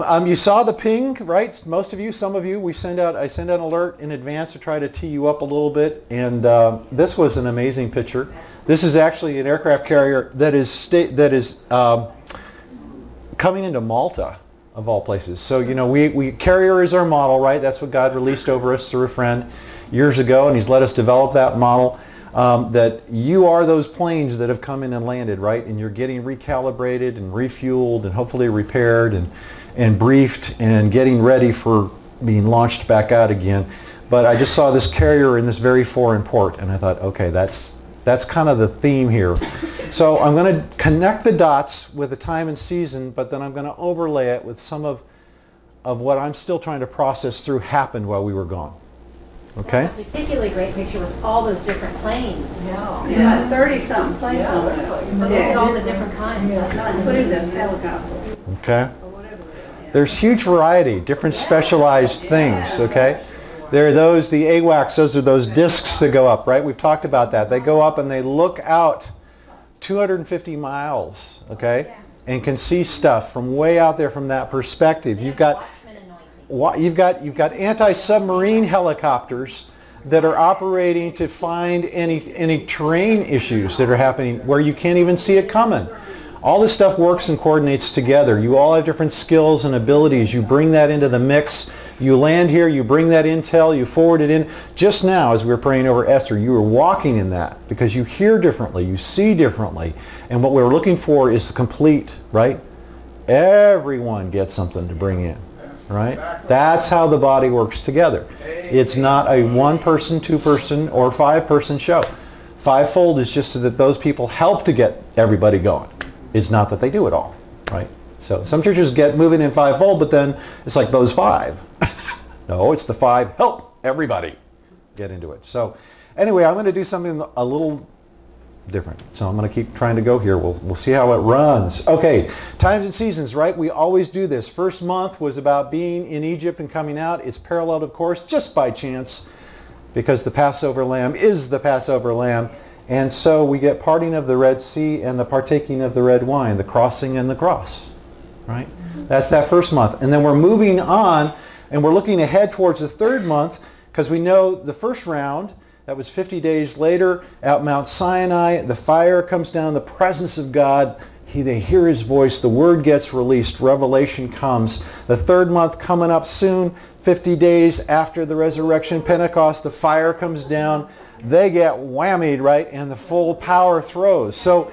welcome. Um, you saw the ping, right? Most of you, some of you, we send out. I send out an alert in advance to try to tee you up a little bit. And uh, this was an amazing picture. This is actually an aircraft carrier that is that is um, coming into Malta, of all places. So you know, we, we carrier is our model, right? That's what God released over us through a friend years ago, and He's let us develop that model. Um, that you are those planes that have come in and landed, right? And you're getting recalibrated and refueled and hopefully repaired and, and briefed and getting ready for being launched back out again. But I just saw this carrier in this very foreign port and I thought, okay, that's, that's kind of the theme here. So I'm going to connect the dots with the time and season, but then I'm going to overlay it with some of, of what I'm still trying to process through happened while we were gone. Okay? That's a particularly great picture with all those different planes. Yeah. Yeah, thirty-something planes Yeah, on looks it. like- But look at all the different kinds. That's Including those helicopters. Okay? There's huge variety, different specialized things, okay? There are those, the AWACS, those are those discs that go up, right? We've talked about that. They go up and they look out 250 miles, okay? And can see stuff from way out there from that perspective. You've got Watchmen and noisy. Wha- You've got, you've got anti-submarine helicopters that are operating to find any, any terrain issues that are happening where you can't even see it coming. All this stuff works and coordinates together. You all have different skills and abilities. You bring that into the mix. You land here, you bring that intel, you forward it in. Just now, as we were praying over Esther, you were walking in that because you hear differently, you see differently. And what we're looking for is the complete, right? Everyone gets something to bring in, right? That's how the body works together. It's not a one person, two person, or five person show. Fivefold is just so that those people help to get everybody going. It's not that they do it all, right? So some churches get moving in fivefold, but then it's like those five. no, it's the five help everybody get into it. So anyway, I'm going to do something a little different. So I'm going to keep trying to go here. We'll, we'll see how it runs. Okay, times and seasons, right? We always do this. First month was about being in Egypt and coming out. It's paralleled, of course, just by chance because the Passover lamb is the Passover lamb. And so we get parting of the Red Sea and the partaking of the red wine, the crossing and the cross, right? That's that first month. And then we're moving on and we're looking ahead towards the third month because we know the first round, that was 50 days later at Mount Sinai, the fire comes down, the presence of God, he, they hear his voice, the word gets released, revelation comes. The third month coming up soon, 50 days after the resurrection, Pentecost, the fire comes down, they get whammied, right, and the full power throws. So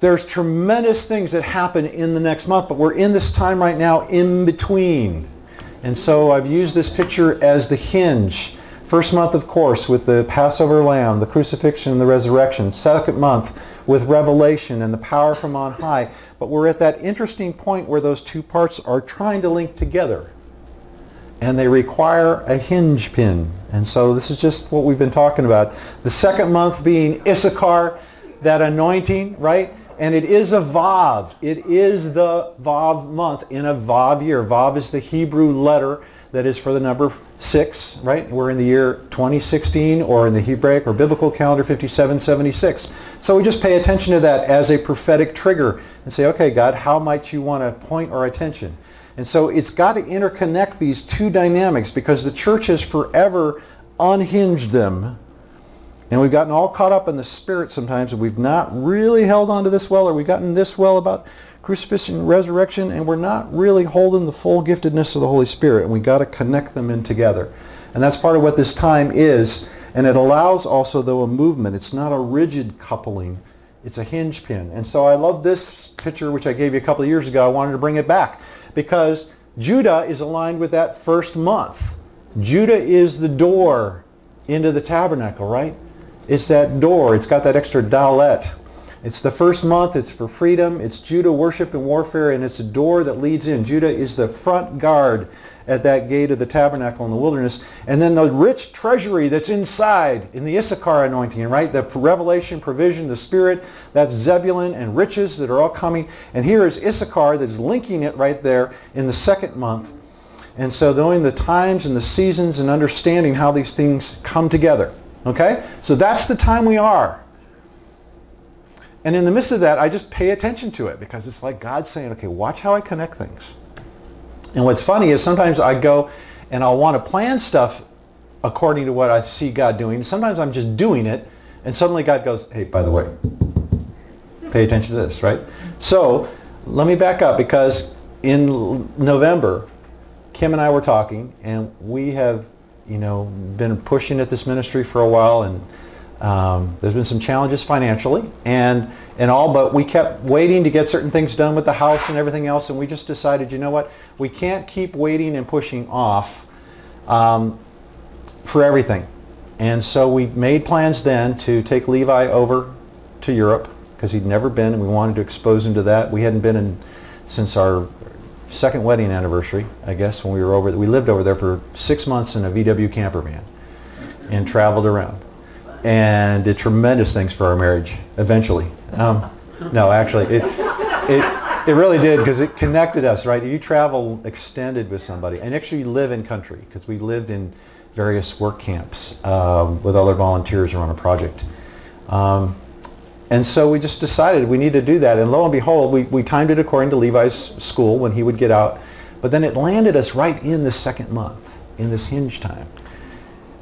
there's tremendous things that happen in the next month, but we're in this time right now in between. And so I've used this picture as the hinge. First month, of course, with the Passover lamb, the crucifixion and the resurrection. Second month with revelation and the power from on high. But we're at that interesting point where those two parts are trying to link together. And they require a hinge pin. And so this is just what we've been talking about. The second month being Issachar, that anointing, right? And it is a Vav. It is the Vav month in a Vav year. Vav is the Hebrew letter that is for the number six, right? We're in the year 2016 or in the Hebraic or biblical calendar 5776. So we just pay attention to that as a prophetic trigger and say, okay, God, how might you want to point our attention? And so it's got to interconnect these two dynamics because the church has forever unhinged them. And we've gotten all caught up in the spirit sometimes and we've not really held on to this well or we've gotten this well about crucifixion and resurrection and we're not really holding the full giftedness of the Holy Spirit and we've got to connect them in together. And that's part of what this time is. And it allows also, though, a movement. It's not a rigid coupling. It's a hinge pin. And so I love this picture, which I gave you a couple of years ago. I wanted to bring it back because Judah is aligned with that first month. Judah is the door into the tabernacle, right? It's that door. It's got that extra dalet. It's the first month. It's for freedom. It's Judah worship and warfare, and it's a door that leads in. Judah is the front guard at that gate of the tabernacle in the wilderness. And then the rich treasury that's inside in the Issachar anointing, right? The revelation, provision, the spirit, that's Zebulun and riches that are all coming. And here is Issachar that's linking it right there in the second month. And so knowing the times and the seasons and understanding how these things come together. Okay? So that's the time we are. And in the midst of that, I just pay attention to it because it's like God saying, okay, watch how I connect things. And what's funny is sometimes I go and I'll want to plan stuff according to what I see God doing. Sometimes I'm just doing it and suddenly God goes, hey, by the way, pay attention to this, right? So let me back up because in November, Kim and I were talking and we have, you know, been pushing at this ministry for a while and um, there's been some challenges financially and, and all, but we kept waiting to get certain things done with the house and everything else and we just decided, you know what, we can't keep waiting and pushing off um, for everything. And so we made plans then to take Levi over to Europe because he'd never been and we wanted to expose him to that. We hadn't been in since our second wedding anniversary, I guess, when we were over. We lived over there for six months in a VW camper van and traveled around and did tremendous things for our marriage eventually. Um, no, actually, it, it, it really did because it connected us, right? You travel extended with somebody and actually live in country because we lived in various work camps um, with other volunteers around a project. Um, and so we just decided we need to do that. And lo and behold, we, we timed it according to Levi's school when he would get out. But then it landed us right in the second month, in this hinge time.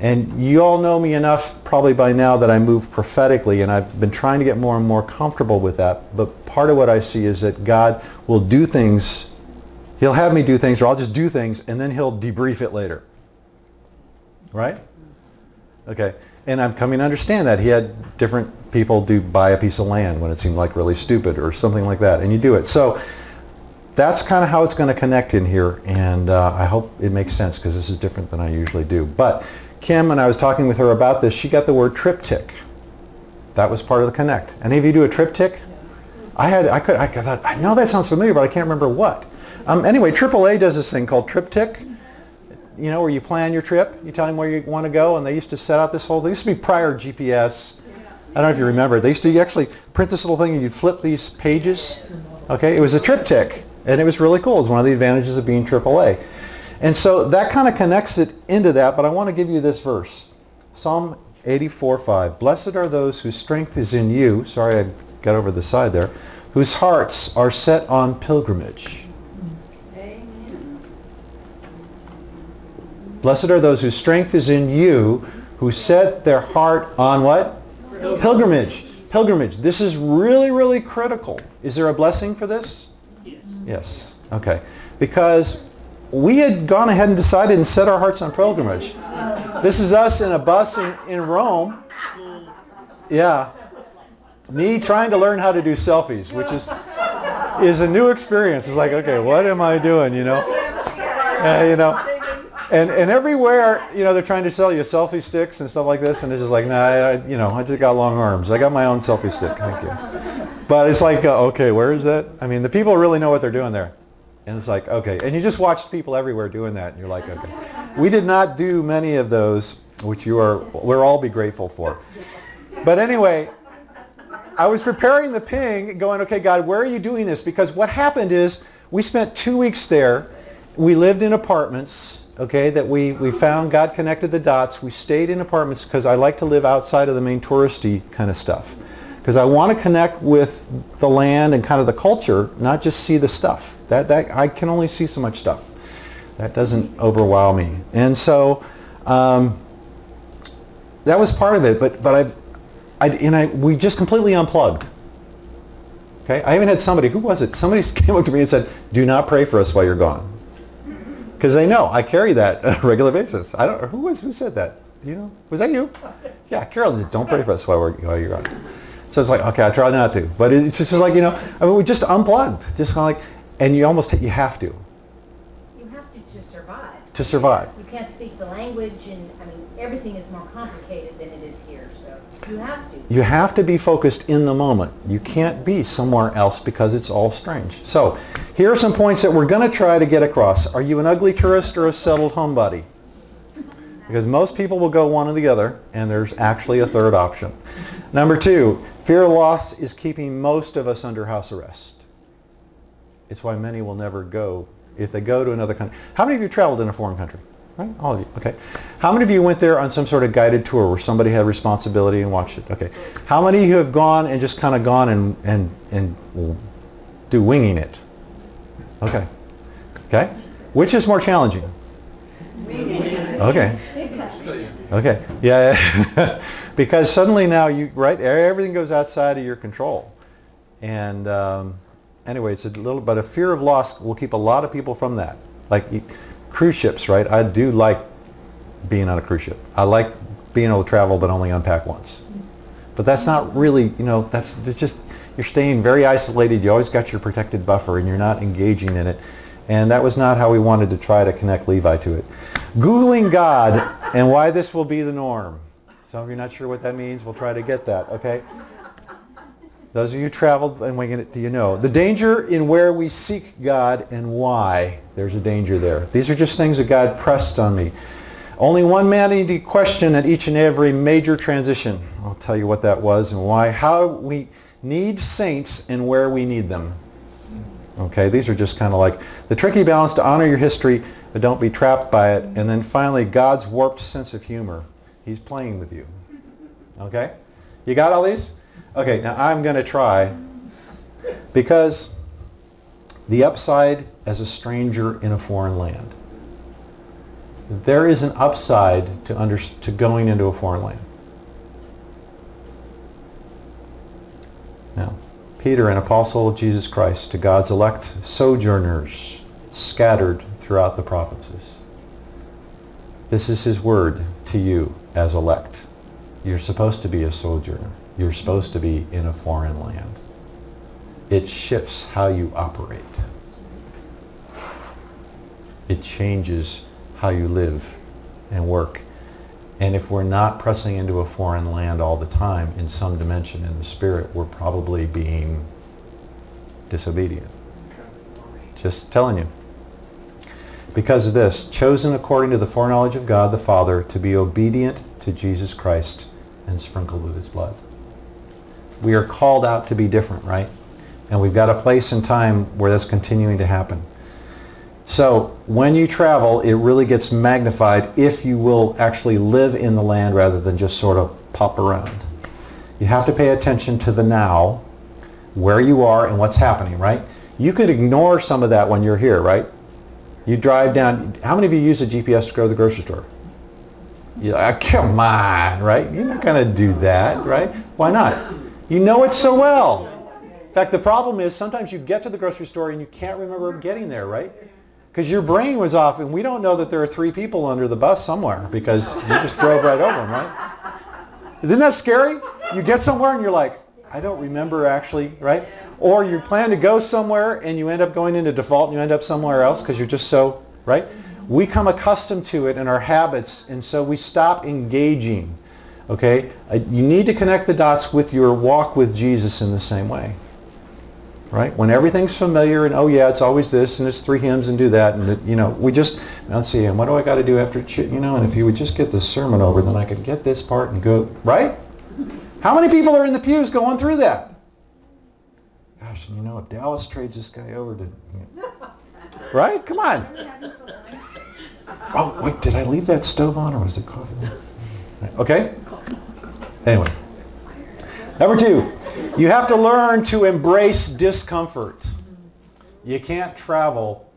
And you all know me enough probably by now that I move prophetically and I've been trying to get more and more comfortable with that. But part of what I see is that God will do things, he'll have me do things or I'll just do things and then he'll debrief it later. Right? Okay. And I'm coming to understand that. He had different people do buy a piece of land when it seemed like really stupid or something like that. And you do it. So that's kind of how it's going to connect in here. And uh, I hope it makes sense because this is different than I usually do. But Kim, and I was talking with her about this, she got the word triptych. That was part of the connect. Any of you do a triptych? I had, I could, I thought, I know that sounds familiar, but I can't remember what. Um, anyway, AAA does this thing called TripTik. You know, where you plan your trip, you tell them where you want to go, and they used to set out this whole, they used to be prior GPS. I don't know if you remember. They used to you actually print this little thing and you'd flip these pages. Okay, it was a triptych, and it was really cool. It was one of the advantages of being AAA. And so that kind of connects it into that, but I want to give you this verse. Psalm 84, 5. Blessed are those whose strength is in you. Sorry, I got over the side there. Whose hearts are set on pilgrimage. Amen. Blessed are those whose strength is in you, who set their heart on what? Pilgrimage. Pilgrimage. This is really, really critical. Is there a blessing for this? Yes. Yes. Okay. Because we had gone ahead and decided and set our hearts on pilgrimage. This is us in a bus in, in Rome. Yeah. Me trying to learn how to do selfies, which is is a new experience. It's like, okay, what am I doing, you know? Uh, you know, and and everywhere, you know, they're trying to sell you selfie sticks and stuff like this, and it's just like, nah, I, you know, I just got long arms. I got my own selfie stick. Thank you. But it's like, uh, okay, where is that? I mean, the people really know what they're doing there. And it's like, okay. And you just watch people everywhere doing that, and you're like, okay. We did not do many of those, which you are, we'll all be grateful for. But anyway, I was preparing the ping, going, okay, God, where are you doing this? Because what happened is we spent two weeks there. We lived in apartments, okay, that we, we found, God connected the dots. We stayed in apartments because I like to live outside of the main touristy kind of stuff. Because I want to connect with the land and kind of the culture, not just see the stuff. That, that I can only see so much stuff. That doesn't overwhelm me. And so um, that was part of it. But, but I've, I, and I, we just completely unplugged. Okay, I even had somebody, who was it? Somebody came up to me and said, do not pray for us while you're gone. Because they know I carry that on a regular basis. I don't, who was, who said that? You know, was that you? Yeah, Carol, don't pray for us while, we're, while you're gone. So it's like, okay, I try not to. But it's just like, you know, I mean, we just unplugged. Just kind of like, and you almost, you have to, You have to to survive. to survive. You can't speak the language and, I mean, everything is more complicated than it is here, so you have to. You have to be focused in the moment. You can't be somewhere else because it's all strange. So here are some points that we're going to try to get across. Are you an ugly tourist or a settled homebody? Because most people will go one or the other, and there's actually a third option. Number two, fear of loss is keeping most of us under house arrest. It's why many will never go if they go to another country. How many of you traveled in a foreign country? Right? All of you. Okay. How many of you went there on some sort of guided tour where somebody had responsibility and watched it? Okay. How many of you have gone and just kind of gone and, and, and do winging it? Okay. Okay. Which is more challenging? Okay. Okay. Yeah. because suddenly now you right everything goes outside of your control, and um, anyway, it's a little but a fear of loss will keep a lot of people from that. Like cruise ships, right? I do like being on a cruise ship. I like being able to travel, but only unpack once. But that's not really, you know, that's it's just you're staying very isolated. You always got your protected buffer, and you're not engaging in it. And that was not how we wanted to try to connect Levi to it. Googling God and why this will be the norm. Some of you not sure what that means. We'll try to get that, okay? Those of you traveled and winging it, do you know? The danger in where we seek God and why. There's a danger there. These are just things that God pressed on me. Only one mandatory question at each and every major transition. I'll tell you what that was and why. How we need saints and where we need them. Okay, these are just kind of like the tricky balance to honor your history, but don't be trapped by it. And then finally, God's warped sense of humor. He's playing with you. Okay? You got all these? Okay, now I'm going to try because the upside as a stranger in a foreign land. There is an upside to, under, to going into a foreign land. Now, Peter, an apostle of Jesus Christ, to God's elect sojourners scattered throughout the provinces. This is his word to you as elect. You're supposed to be a sojourner. You're supposed to be in a foreign land. It shifts how you operate. It changes how you live and work. And if we're not pressing into a foreign land all the time in some dimension in the spirit, we're probably being disobedient. Just telling you. Because of this, chosen according to the foreknowledge of God the Father to be obedient to Jesus Christ and sprinkled with his blood. We are called out to be different, right? And we've got a place and time where that's continuing to happen. So when you travel, it really gets magnified if you will actually live in the land rather than just sort of pop around. You have to pay attention to the now, where you are and what's happening, right? You could ignore some of that when you're here, right? You drive down, how many of you use a GPS to go to the grocery store? You're like, oh, come on, right? You're not going to do that, right? Why not? You know it so well. In fact, the problem is sometimes you get to the grocery store and you can't remember getting there, right? Because your brain was off, and we don't know that there are three people under the bus somewhere because you just drove right over them, right? Isn't that scary? You get somewhere and you're like, I don't remember actually, right? Or you plan to go somewhere and you end up going into default and you end up somewhere else because you're just so, right? We come accustomed to it in our habits, and so we stop engaging. Okay? Uh, you need to connect the dots with your walk with Jesus in the same way right? When everything's familiar and oh yeah, it's always this and it's three hymns and do that and it, you know, we just let's see, and what do I got to do after you know? And if you would just get the sermon over, then I could get this part and go right. How many people are in the pews going through that? Gosh, and you know, if Dallas trades this guy over to, you know, right? Come on. Oh wait, did I leave that stove on or was it coffee? Okay. Anyway, number two. You have to learn to embrace discomfort. You can't travel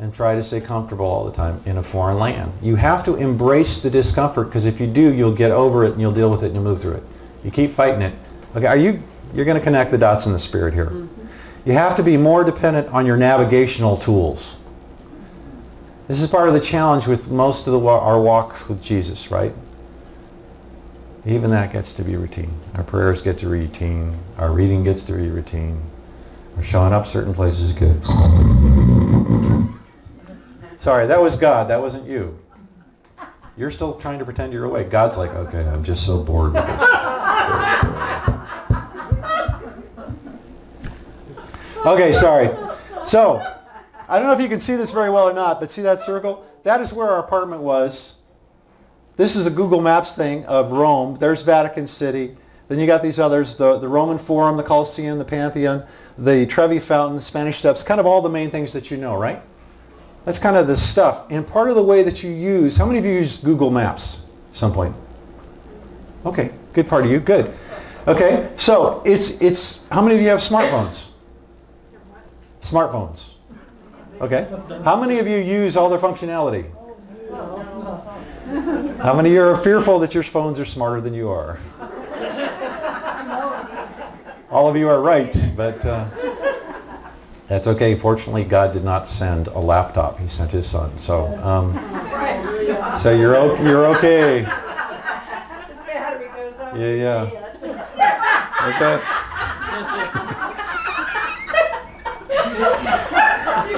and try to stay comfortable all the time in a foreign land. You have to embrace the discomfort because if you do, you'll get over it and you'll deal with it and you'll move through it. You keep fighting it. Okay, are you, you're going to connect the dots in the spirit here. You have to be more dependent on your navigational tools. This is part of the challenge with most of the, our walks with Jesus, right? even that gets to be routine. Our prayers get to be routine. Our reading gets to be routine. Our showing up certain places good. Sorry, that was God. That wasn't you. You're still trying to pretend you're awake. God's like, okay, I'm just so bored with this. Okay, sorry. So, I don't know if you can see this very well or not, but see that circle? That is where our apartment was this is a Google Maps thing of Rome. There's Vatican City. Then you got these others, the, the Roman Forum, the Colosseum, the Pantheon, the Trevi Fountain, the Spanish Steps, kind of all the main things that you know, right? That's kind of the stuff. And part of the way that you use, how many of you use Google Maps at some point? Okay, good part of you, good. Okay, so it's, it's, how many of you have smartphones? Smartphones. Okay. How many of you use all their functionality? How many of you are fearful that your phones are smarter than you are? All of you are right, but uh, that's okay. Fortunately, God did not send a laptop. He sent his son. So, um, so you're, o- you're okay. Battery goes out. Yeah, yeah. Okay.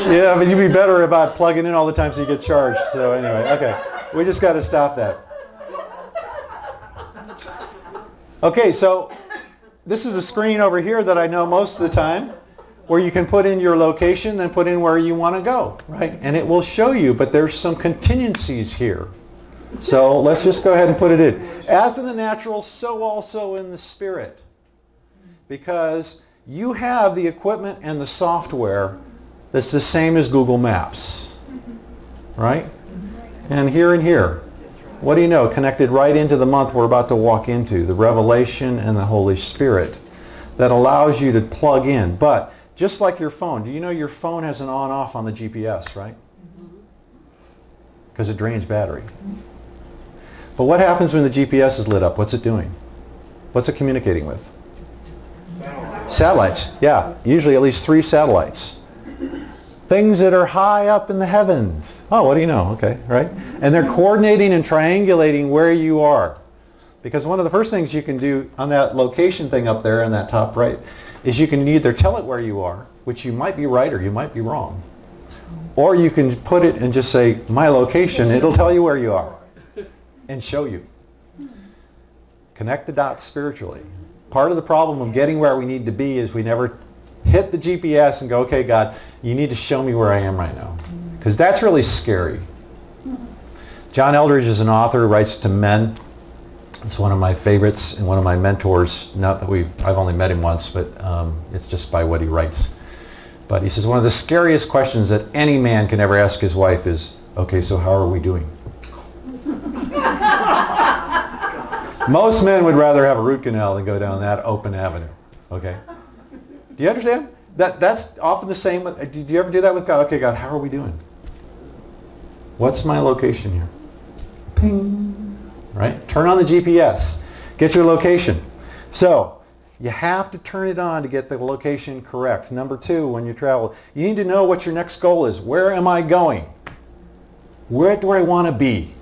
Yeah, but you'd be better about plugging in all the time so you get charged. So anyway, okay. We just got to stop that. Okay, so this is a screen over here that I know most of the time where you can put in your location and put in where you want to go, right? And it will show you, but there's some contingencies here. So let's just go ahead and put it in. As in the natural, so also in the spirit. Because you have the equipment and the software that's the same as Google Maps. Right? And here and here. What do you know? Connected right into the month we're about to walk into, the revelation and the Holy Spirit that allows you to plug in. But just like your phone, do you know your phone has an on-off on the GPS, right? Because it drains battery. But what happens when the GPS is lit up? What's it doing? What's it communicating with? Satellites. Yeah, usually at least three satellites. Things that are high up in the heavens. Oh, what do you know? Okay, right? And they're coordinating and triangulating where you are. Because one of the first things you can do on that location thing up there in that top right is you can either tell it where you are, which you might be right or you might be wrong. Or you can put it and just say, my location, it'll tell you where you are and show you. Connect the dots spiritually. Part of the problem of getting where we need to be is we never hit the GPS and go, okay, God, you need to show me where I am right now. Because that's really scary. John Eldredge is an author who writes to men. It's one of my favorites and one of my mentors. Not that we've, I've only met him once, but um, it's just by what he writes. But he says one of the scariest questions that any man can ever ask his wife is, okay, so how are we doing? Most men would rather have a root canal than go down that open avenue. Okay? Do you understand? That, that's often the same. with- Do you ever do that with God? Okay, God, how are we doing? What's my location here? Ping. Right? Turn on the GPS. Get your location. So, you have to turn it on to get the location correct. Number two, when you travel, you need to know what your next goal is. Where am I going? Where do I want to be?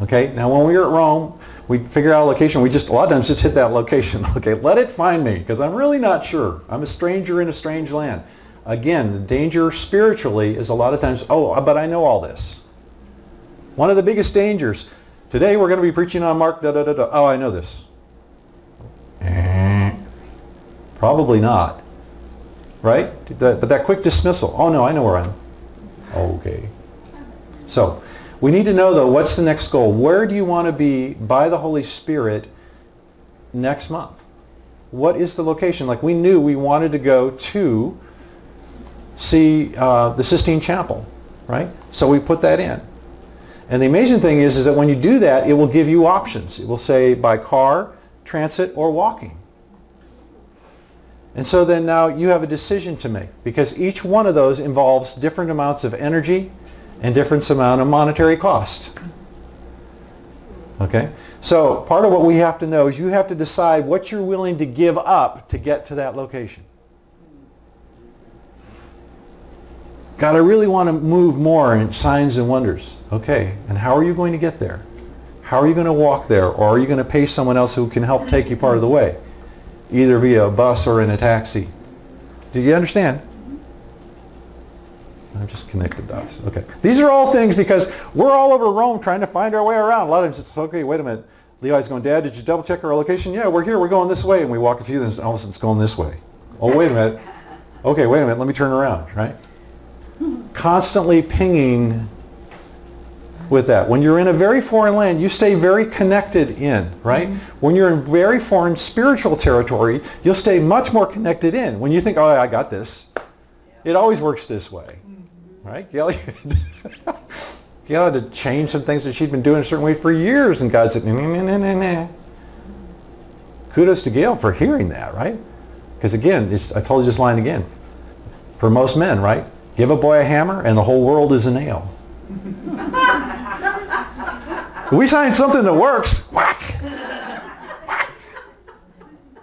Okay, now when we were at Rome, we figure out a location. We just, a lot of times just hit that location. Okay, let it find me because I'm really not sure. I'm a stranger in a strange land. Again, the danger spiritually is a lot of times, oh, but I know all this. One of the biggest dangers, today we're going to be preaching on Mark, da da da da. Oh, I know this. Eh, Probably not. Right? But that quick dismissal, oh no, I know where I am. Okay. So, we need to know though, what's the next goal? Where do you want to be by the Holy Spirit next month? What is the location? Like we knew we wanted to go to see uh, the Sistine Chapel, right? So we put that in. And the amazing thing is, is that when you do that, it will give you options. It will say by car, transit, or walking. And so then now you have a decision to make because each one of those involves different amounts of energy and different amount of monetary cost. Okay? So part of what we have to know is you have to decide what you're willing to give up to get to that location. God, I really want to move more in signs and wonders. Okay, and how are you going to get there? How are you going to walk there? Or are you going to pay someone else who can help take you part of the way? Either via a bus or in a taxi. Do you understand? I've just connected dots. Okay. These are all things because we're all over Rome trying to find our way around. A lot of times it's, okay, wait a minute. Levi's going, Dad, did you double check our location? Yeah, we're here. We're going this way. And we walk a few, and all of a sudden it's going this way. Oh, wait a minute. Okay, wait a minute. Let me turn around, right? Constantly pinging with that. When you're in a very foreign land, you stay very connected in, right? Mm-hmm. When you're in very foreign spiritual territory, you'll stay much more connected in. When you think, oh, I got this, it always works this way, right? Gail, Gail had to change some things that she'd been doing a certain way for years, and God said, nah, nah, nah, nah. Kudos to Gail for hearing that, right? Because again, I told you this line again. For most men, right? Give a boy a hammer and the whole world is a nail. we find something that works. Whack! Whack!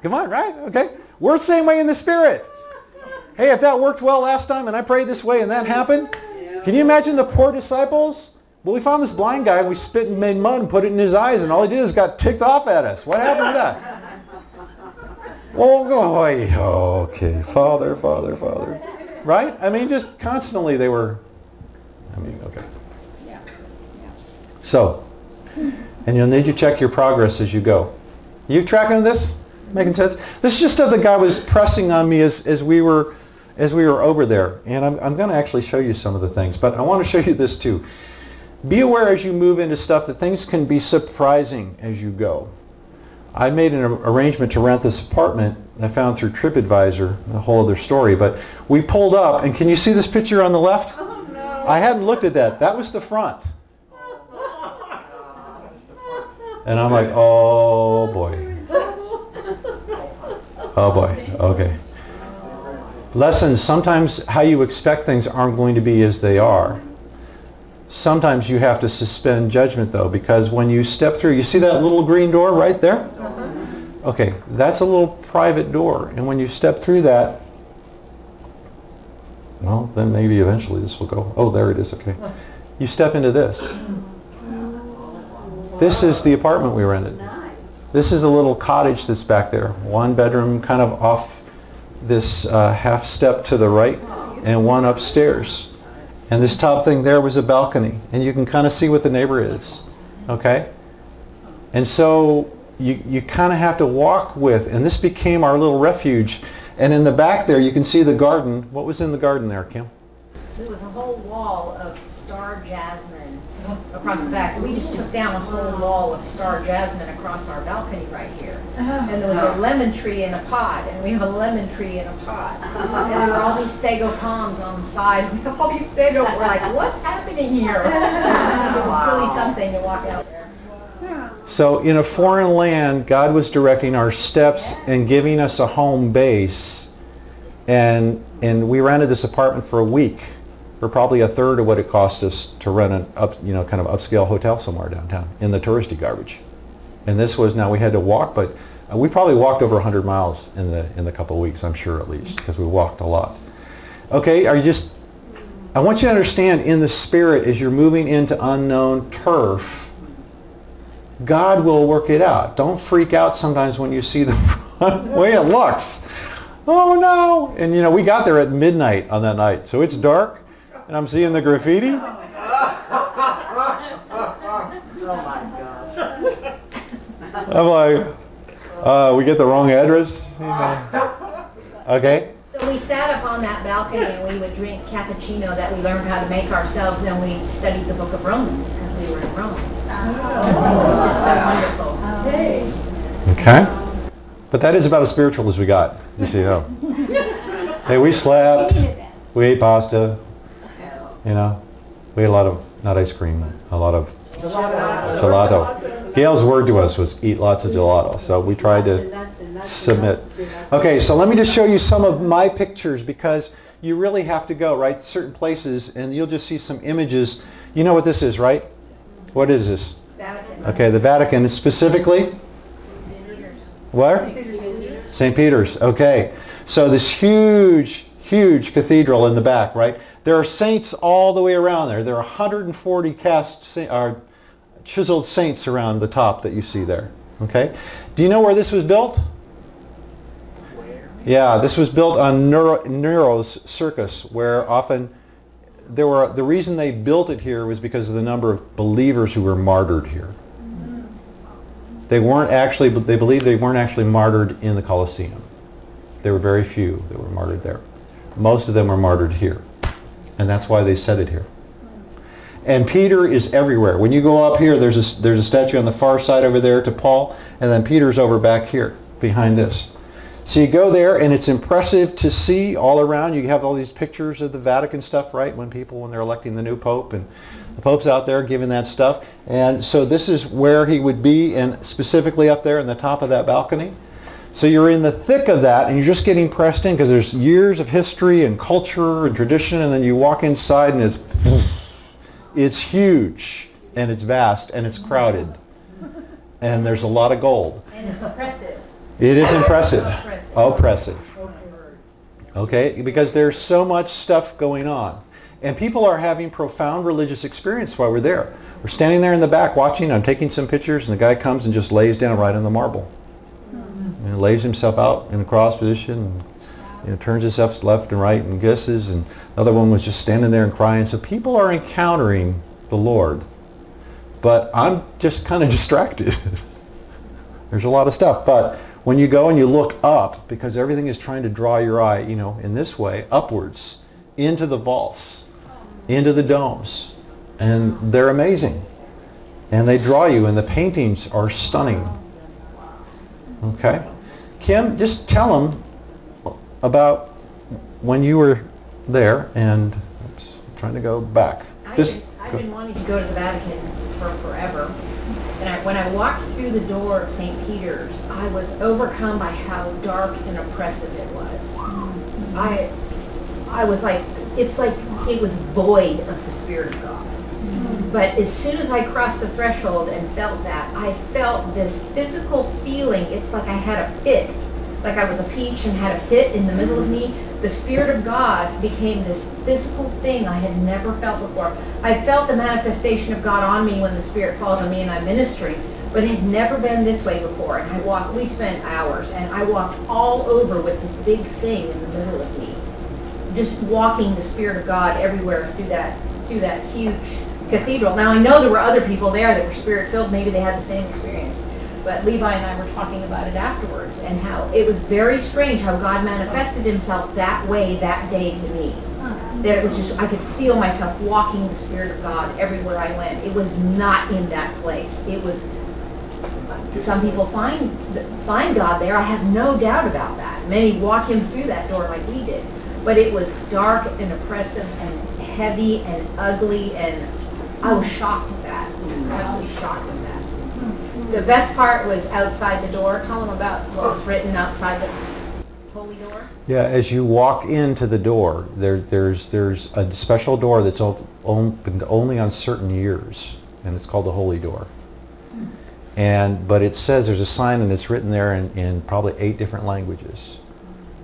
Come on, right? Okay. We're the same way in the spirit. Hey, if that worked well last time and I prayed this way and that happened, can you imagine the poor disciples? Well, we found this blind guy, and we spit and made mud and put it in his eyes, and all he did is got ticked off at us. What happened to that? Oh, boy. Okay. Father, Father, Father. Right? I mean, just constantly they were, I mean, okay. Yeah. So, and you'll need to check your progress as you go. You tracking this? Making sense? This is just stuff that God was pressing on me as, as we were as we were over there. And I'm, I'm going to actually show you some of the things. But I want to show you this too. Be aware as you move into stuff that things can be surprising as you go. I made an arrangement to rent this apartment I found through TripAdvisor, a whole other story. But we pulled up, and can you see this picture on the left? Oh, no. I hadn't looked at that. That was the front. And I'm like, oh boy. Oh boy, okay. Lessons, sometimes how you expect things aren't going to be as they are. Sometimes you have to suspend judgment though because when you step through, you see that little green door right there? Uh-huh. Okay, that's a little private door. And when you step through that, well, then maybe eventually this will go. Oh, there it is, okay. You step into this. This is the apartment we rented. This is a little cottage that's back there. One bedroom kind of off this uh, half step to the right and one upstairs. And this top thing there was a balcony. And you can kind of see what the neighbor is. Okay? And so you, you kind of have to walk with, and this became our little refuge. And in the back there, you can see the garden. What was in the garden there, Kim? It was a whole wall of star jasmine across the back. We just took down a whole wall of star jasmine across our balcony right here. Oh. And there was a lemon tree in a pot, and we have a lemon tree in a pot. And there were all these sago palms on the side. We have all these sago. We're like, what's happening here? It was really something to walk out there. So in a foreign land, God was directing our steps and giving us a home base. And, and we rented this apartment for a week for probably a third of what it cost us to rent an up, you know, kind of upscale hotel somewhere downtown in the touristy garbage. And this was now we had to walk, but uh, we probably walked over 100 miles in the in the couple of weeks, I'm sure at least, because we walked a lot. Okay, are you just? I want you to understand in the spirit as you're moving into unknown turf, God will work it out. Don't freak out sometimes when you see the way it looks. Oh no! And you know we got there at midnight on that night, so it's dark and I'm seeing the graffiti. Oh my gosh. I'm like, uh, we get the wrong address. You know. Okay. So we sat up on that balcony and we would drink cappuccino that we learned how to make ourselves and we studied the book of Romans because we were in Rome. It was just so wonderful. Okay. But that is about as spiritual as we got. You see, oh. Hey, we slept. We ate pasta. You know, we ate a lot of not ice cream, a lot of gelato. Gail's word to us was eat lots of gelato. So we tried to submit. Okay, so let me just show you some of my pictures because you really have to go, right? Certain places and you'll just see some images. You know what this is, right? What is this? Vatican. Okay, the Vatican specifically? Where? St. Peter's. Okay. So this huge, huge cathedral in the back, right? There are saints all the way around there. There are 140 cast, or uh, chiseled saints around the top that you see there. Okay. Do you know where this was built? Yeah, this was built on Nero, Nero's circus, where often there were the reason they built it here was because of the number of believers who were martyred here. Mm-hmm. They weren't actually, they believed they weren't actually martyred in the Colosseum. There were very few that were martyred there. Most of them were martyred here. And that's why they set it here. And Peter is everywhere. When you go up here, there's a, there's a statue on the far side over there to Paul, and then Peter's over back here, behind this. So you go there, and it's impressive to see all around. You have all these pictures of the Vatican stuff, right? When people, when they're electing the new pope, and the pope's out there giving that stuff. And so this is where he would be, and specifically up there in the top of that balcony. So you're in the thick of that and you're just getting pressed in because there's years of history and culture and tradition and then you walk inside and it's it's huge and it's vast and it's crowded and there's a lot of gold. And it's oppressive. It is impressive. Oppressive. Oppressive. Okay? Because there's so much stuff going on. And people are having profound religious experience while we're there. We're standing there in the back watching. I'm taking some pictures and the guy comes and just lays down right on the marble. And lays himself out in a cross position and you know, turns himself left and right and kisses. And the other one was just standing there and crying. So people are encountering the Lord. But I'm just kind of distracted. There's a lot of stuff. But when you go and you look up, because everything is trying to draw your eye, you know, in this way, upwards, into the vaults, into the domes. And they're amazing. And they draw you, and the paintings are stunning. Okay? Kim, just tell them about when you were there and oops, I'm trying to go back. I've This- been, I've been wanting to go to the Vatican for forever. And I, when I walked through the door of St. Peter's, I was overcome by how dark and oppressive it was. Mm-hmm. I, I was like, it's like it was void of the Spirit of God. But as soon as I crossed the threshold and felt that, I felt this physical feeling. It's like I had a pit, like I was a peach and had a pit in the middle of me. The Spirit of God became this physical thing I had never felt before. I felt the manifestation of God on me when the Spirit falls on me and I'm ministering, but it had never been this way before. And I walked, we spent hours, and I walked all over with this big thing in the middle of me just walking the Spirit of God everywhere through that through that huge cathedral. Now I know there were other people there that were spirit filled. Maybe they had the same experience. But Levi and I were talking about it afterwards and how it was very strange how God manifested himself that way that day to me. That it was just, I could feel myself walking the Spirit of God everywhere I went. It was not in that place. It was, some people find, find God there. I have no doubt about that. Many walk him through that door like we did. But it was dark and oppressive and heavy and ugly and I was shocked at that. Absolutely shocked at that. The best part was outside the door. Tell them about what's written outside the holy door. Yeah, as you walk into the door, there, there's, there's a special door that's opened only on certain years, and it's called the Holy Door. And, but it says, there's a sign and it's written there in, in probably eight different languages.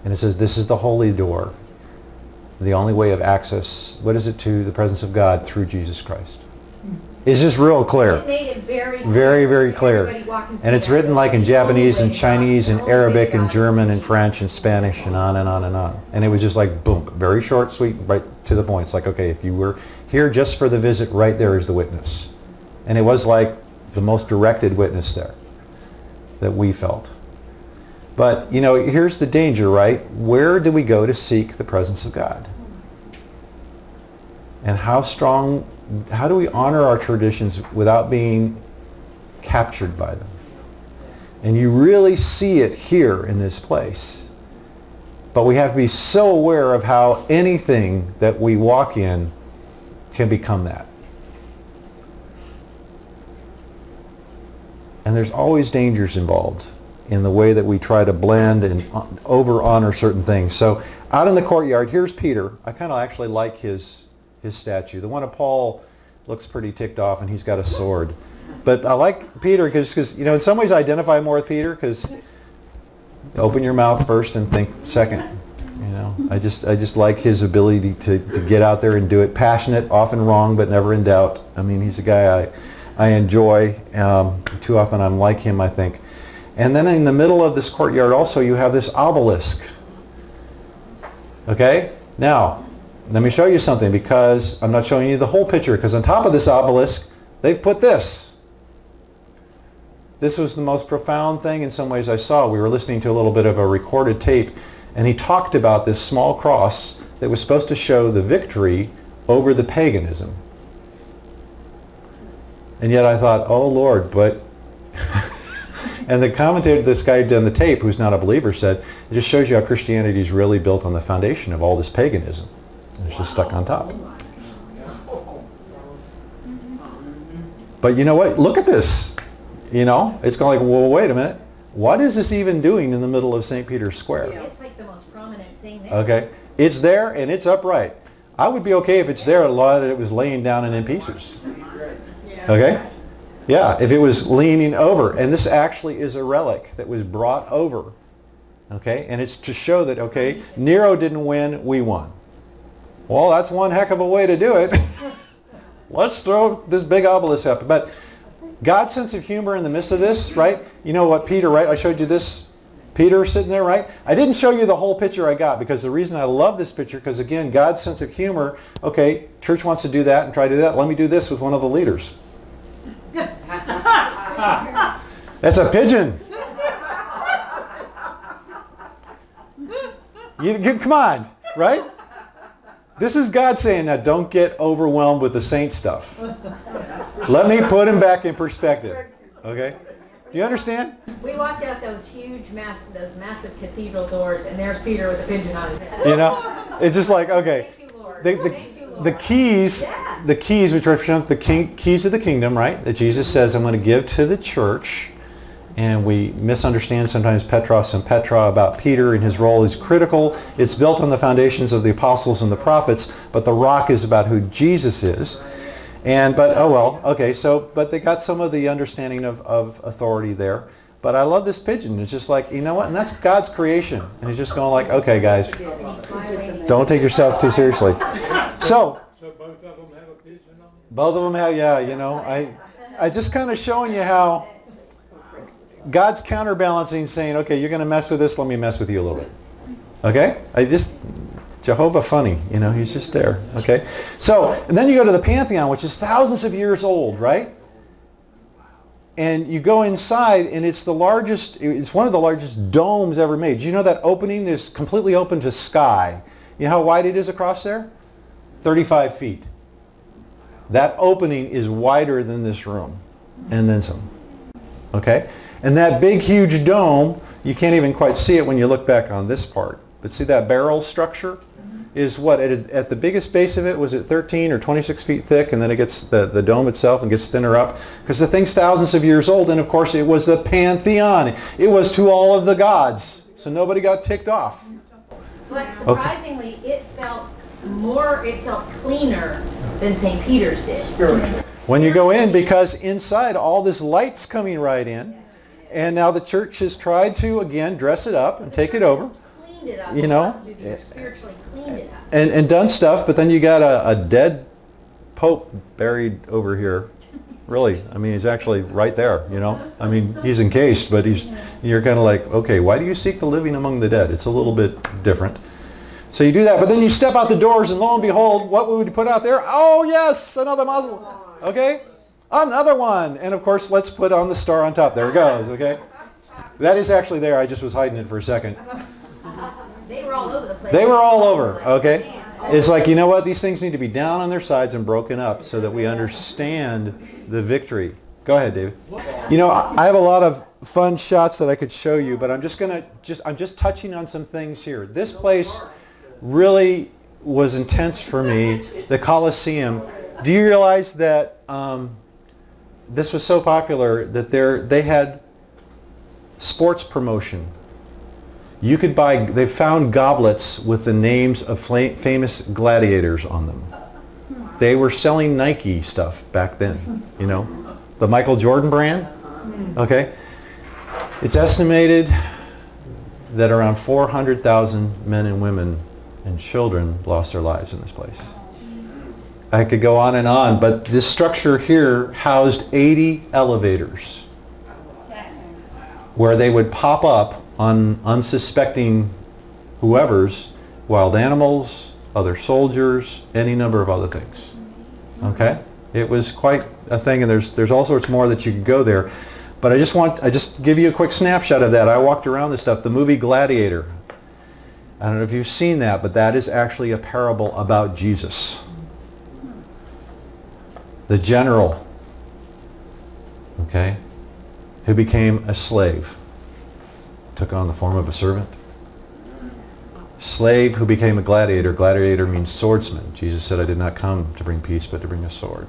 And it says, this is the Holy Door, the only way of access, what is it, to the presence of God through Jesus Christ. It's just real clear. Made it very Very, very clear. And it's written like in Japanese and Chinese and the only way Arabic and German and French and Spanish and on and on and on. And it was just like boom, very short, sweet, right to the point. It's like, okay, if you were here just for the visit, right there is the witness. And it was like the most directed witness there that we felt. But, you know, here's the danger, right? Where do we go to seek the presence of God? And how strong, how do we honor our traditions without being captured by them? And you really see it here in this place. But we have to be so aware of how anything that we walk in can become that. And there's always dangers involved in the way that we try to blend and over honor certain things. So out in the courtyard, here's Peter. I kind of actually like his, his statue. The one of Paul looks pretty ticked off and he's got a sword. But I like Peter because, you know, in some ways I identify more with Peter because open your mouth first and think second. You know, I just I just like his ability to, to get out there and do it. Passionate, often wrong, but never in doubt. I mean, he's a guy I I enjoy. Um, too often I'm like him, I think. And then in the middle of this courtyard also you have this obelisk. Okay? Now, let me show you something because I'm not showing you the whole picture because on top of this obelisk they've put this. This was the most profound thing in some ways I saw. We were listening to a little bit of a recorded tape and he talked about this small cross that was supposed to show the victory over the paganism. And yet I thought, oh Lord, but... and the commentator, this guy done the tape, who's not a believer, said, it just shows you how Christianity is really built on the foundation of all this paganism. It's just stuck on top. But you know what? Look at this. You know, it's going like, well, wait a minute. what is this even doing in the middle of St. Peter's Square? It's like the most prominent thing there. Okay? It's there and it's upright. I would be okay if it's there a lot that it was laying down and in pieces. Okay? Yeah, if it was leaning over. And this actually is a relic that was brought over. Okay? And it's to show that, okay, Nero didn't win, we won. Well, that's one heck of a way to do it. Let's throw this big obelisk up. But God's sense of humor in the midst of this, right? You know what Peter, right? I showed you this Peter sitting there, right? I didn't show you the whole picture I got because the reason I love this picture, because again, God's sense of humor, okay, church wants to do that and try to do that. Let me do this with one of the leaders. That's a pigeon. You, you, come on, right? This is God saying, now don't get overwhelmed with the saint stuff. Let me put him back in perspective. Okay? You understand? We walked out those huge, mass, those massive cathedral doors, and there's Peter with a pigeon on his head. You know? It's just like, okay. Thank you, Lord. The, the, the keys, the keys which represent the king, keys of the kingdom, right? That Jesus says, I'm going to give to the church. And we misunderstand sometimes Petros and Petra about Peter and his role is critical. It's built on the foundations of the apostles and the prophets, but the rock is about who Jesus is. And, but, oh well, okay, so, but they got some of the understanding of, of authority there. But I love this pigeon. It's just like, you know what? And that's God's creation. And he's just going like, okay, guys, don't take yourself too seriously. So, So both of them have a pigeon on both of them have, yeah, you know, I, I just kind of showing you how God's counterbalancing saying, okay, you're going to mess with this, let me mess with you a little bit. Okay? I just, Jehovah funny, you know, he's just there. Okay? So, and then you go to the Pantheon, which is thousands of years old, right? And you go inside and it's the largest, it's one of the largest domes ever made. Do you know that opening is completely open to sky? You know how wide it is across there? 35 feet. That opening is wider than this room and then some. Okay? And that big huge dome, you can't even quite see it when you look back on this part. But see that barrel structure mm-hmm. is what at, at the biggest base of it was it 13 or 26 feet thick and then it gets the, the dome itself and gets thinner up because the thing's thousands of years old and of course it was the pantheon. It was to all of the gods. So nobody got ticked off. But surprisingly, it felt more, it felt cleaner than St. Peter's did. when you go in because inside all this light's coming right in and now the church has tried to again dress it up and take it over Cleaned it up. You know? Spiritually cleaned it up. and, and done stuff but then you got a, a dead pope buried over here. Really i mean he's actually right there you know? I mean he's encased but he's you're kind of like okay why do you seek the living among the dead? It's a little bit different. So you do that but then you step out the doors and lo and behold what would you put out there? Oh yes another muslim. Okay another one and of course let's put on the star on top there it goes okay that is actually there i just was hiding it for a second They were all over the place. they were all over, okay? It's like, you know what? These things need to be down on their sides and broken up so that we understand the victory. Go ahead, David. You know, I have a lot of fun shots that I could show you, but I'm just going to just I'm just touching on some things here. This place really was intense for me, the Colosseum. Do you realize that um, this was so popular that there they had sports promotion you could buy, they found goblets with the names of famous gladiators on them. They were selling Nike stuff back then, you know. The Michael Jordan brand, okay. It's estimated that around 400,000 men and women and children lost their lives in this place. I could go on and on, but this structure here housed 80 elevators where they would pop up on unsuspecting whoever's, wild animals, other soldiers, any number of other things. Okay? It was quite a thing, and there's, there's all sorts more that you could go there. But I just want, I just give you a quick snapshot of that. I walked around this stuff. The movie Gladiator. I don't know if you've seen that, but that is actually a parable about Jesus. The general, okay, who became a slave took on the form of a servant. Slave who became a gladiator. Gladiator means swordsman. Jesus said, I did not come to bring peace, but to bring a sword.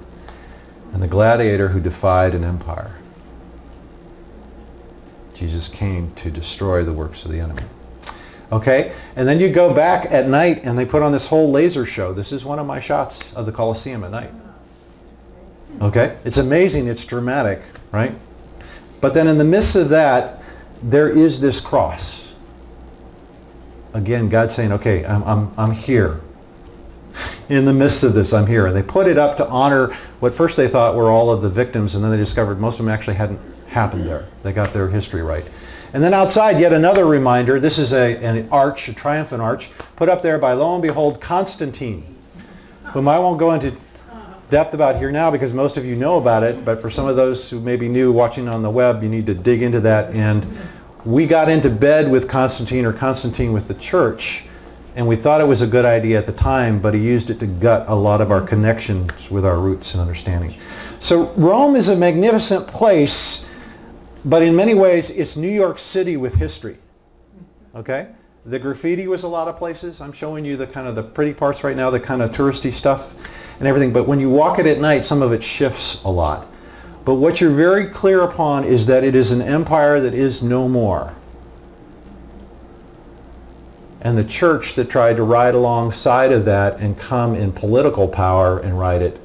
And the gladiator who defied an empire. Jesus came to destroy the works of the enemy. Okay? And then you go back at night and they put on this whole laser show. This is one of my shots of the Colosseum at night. Okay? It's amazing. It's dramatic, right? But then in the midst of that, there is this cross. Again, God saying, okay, I'm, I'm, I'm here. In the midst of this, I'm here. And they put it up to honor what first they thought were all of the victims, and then they discovered most of them actually hadn't happened there. They got their history right. And then outside, yet another reminder. This is a, an arch, a triumphant arch, put up there by, lo and behold, Constantine, whom I won't go into depth about here now because most of you know about it, but for some of those who may be new watching on the web, you need to dig into that. And we got into bed with Constantine or Constantine with the church, and we thought it was a good idea at the time, but he used it to gut a lot of our connections with our roots and understanding. So Rome is a magnificent place, but in many ways it's New York City with history. Okay? The graffiti was a lot of places. I'm showing you the kind of the pretty parts right now, the kind of touristy stuff and everything. But when you walk it at night, some of it shifts a lot. But what you're very clear upon is that it is an empire that is no more. And the church that tried to ride alongside of that and come in political power and ride it.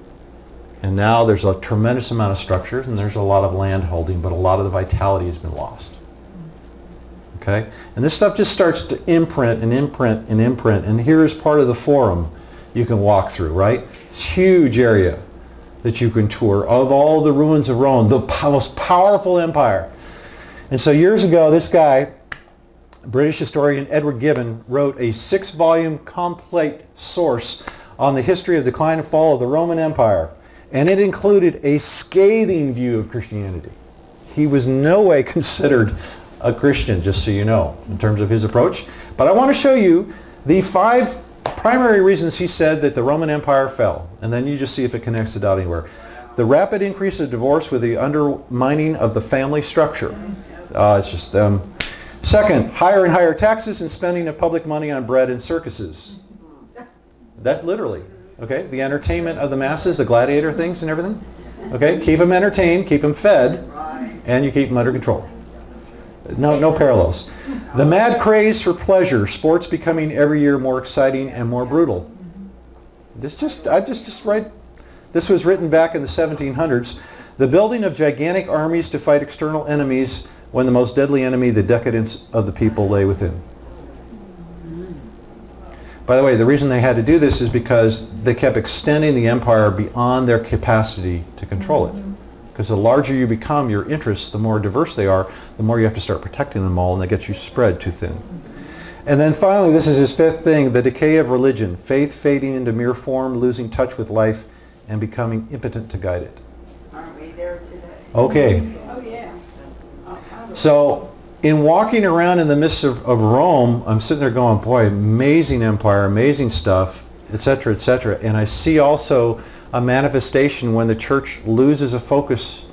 And now there's a tremendous amount of structures and there's a lot of land holding, but a lot of the vitality has been lost. Okay? And this stuff just starts to imprint and imprint and imprint. And here is part of the forum you can walk through, right? Huge area that you can tour of all the ruins of Rome, the most powerful empire. And so years ago, this guy, British historian Edward Gibbon, wrote a six-volume complete source on the history of the decline and fall of the Roman Empire. And it included a scathing view of Christianity. He was no way considered a Christian, just so you know, in terms of his approach. But I want to show you the five primary reasons he said that the Roman Empire fell, and then you just see if it connects the dot anywhere. The rapid increase of divorce with the undermining of the family structure. Uh, it's just um, Second, higher and higher taxes and spending of public money on bread and circuses. That's literally, okay? The entertainment of the masses, the gladiator things and everything. Okay? Keep them entertained, keep them fed, and you keep them under control. No, no parallels. The mad craze for pleasure, sports becoming every year more exciting and more brutal. This just, I just, just write, this was written back in the 1700s. The building of gigantic armies to fight external enemies when the most deadly enemy, the decadence of the people, lay within. By the way, the reason they had to do this is because they kept extending the empire beyond their capacity to control it. Because the larger you become, your interests, the more diverse they are, the more you have to start protecting them all, and that gets you spread too thin. And then finally, this is his fifth thing, the decay of religion, faith fading into mere form, losing touch with life, and becoming impotent to guide it. Aren't we there today? Okay, Oh, yeah. so in walking around in the midst of, of Rome, I'm sitting there going, boy, amazing empire, amazing stuff, etc., etc. And I see also a manifestation when the church loses a focus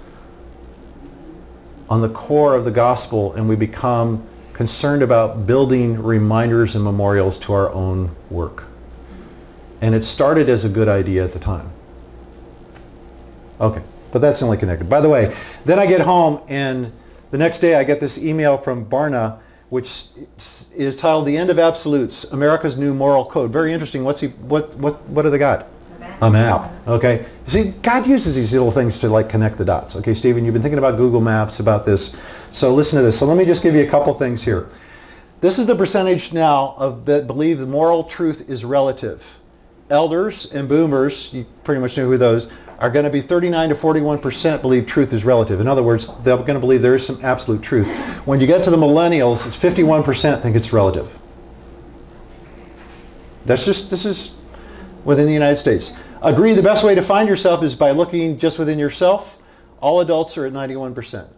on the core of the gospel and we become concerned about building reminders and memorials to our own work. And it started as a good idea at the time. Okay, but that's only connected. By the way, then I get home and the next day I get this email from Barna which is titled The End of Absolutes, America's New Moral Code. Very interesting. What's he, what, what, what do they got? A map. Okay. See, God uses these little things to like connect the dots. Okay, Stephen, you've been thinking about Google Maps, about this. So listen to this. So let me just give you a couple things here. This is the percentage now of that believe the moral truth is relative. Elders and boomers, you pretty much know who those, are going to be 39 to 41% believe truth is relative. In other words, they're going to believe there is some absolute truth. When you get to the millennials, it's 51% think it's relative. That's just, this is within the United States. Agree the best way to find yourself is by looking just within yourself. All adults are at 91%.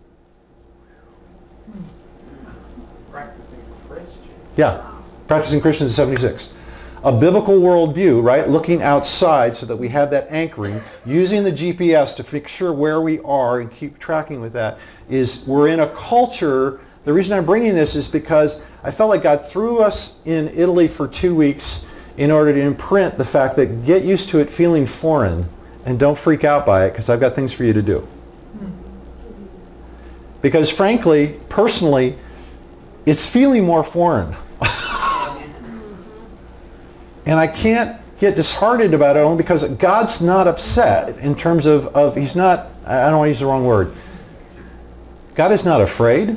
Practicing Christians. Yeah, practicing Christians is 76. A biblical worldview, right? Looking outside so that we have that anchoring, using the GPS to make sure where we are and keep tracking with that, is we're in a culture. The reason I'm bringing this is because I felt like God threw us in Italy for two weeks in order to imprint the fact that get used to it feeling foreign and don't freak out by it because I've got things for you to do. Because frankly, personally, it's feeling more foreign. and I can't get disheartened about it only because God's not upset in terms of, of he's not, I don't want to use the wrong word. God is not afraid.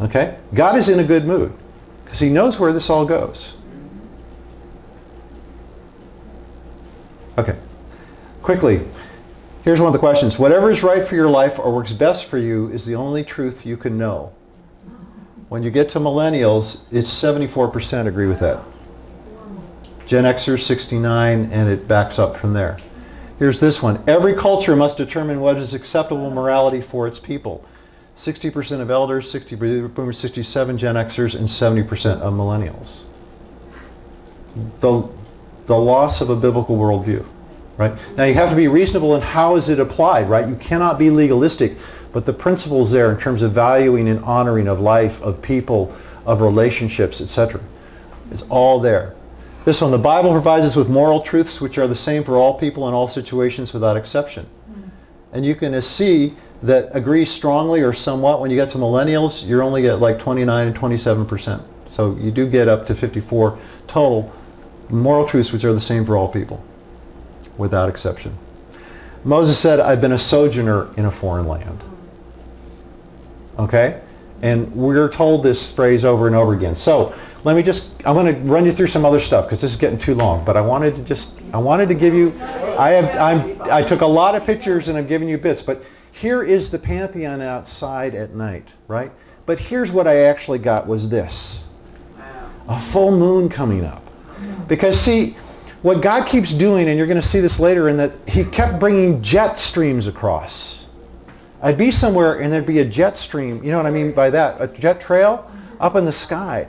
Okay? God is in a good mood because he knows where this all goes. Okay. Quickly, here's one of the questions. Whatever is right for your life or works best for you is the only truth you can know. When you get to millennials, it's 74% agree with that. Gen Xers 69 and it backs up from there. Here's this one. Every culture must determine what is acceptable morality for its people. 60% of elders, 60 boomers, 67 Gen Xers, and 70% of millennials. The, the loss of a biblical worldview. Right? Now you have to be reasonable in how is it applied, right? You cannot be legalistic, but the principles there in terms of valuing and honoring of life, of people, of relationships, etc. is all there. This one, the Bible provides us with moral truths which are the same for all people in all situations without exception. And you can see that agree strongly or somewhat when you get to millennials, you're only at like 29 and 27 percent. So you do get up to 54 total moral truths which are the same for all people without exception. Moses said, I've been a sojourner in a foreign land. Okay? And we're told this phrase over and over again. So let me just, I'm going to run you through some other stuff because this is getting too long. But I wanted to just, I wanted to give you, I have, I'm, I took a lot of pictures and I'm giving you bits. But here is the Pantheon outside at night, right? But here's what I actually got was this. A full moon coming up. Because see, what God keeps doing, and you're going to see this later, in that he kept bringing jet streams across. I'd be somewhere and there'd be a jet stream, you know what I mean by that, a jet trail up in the sky.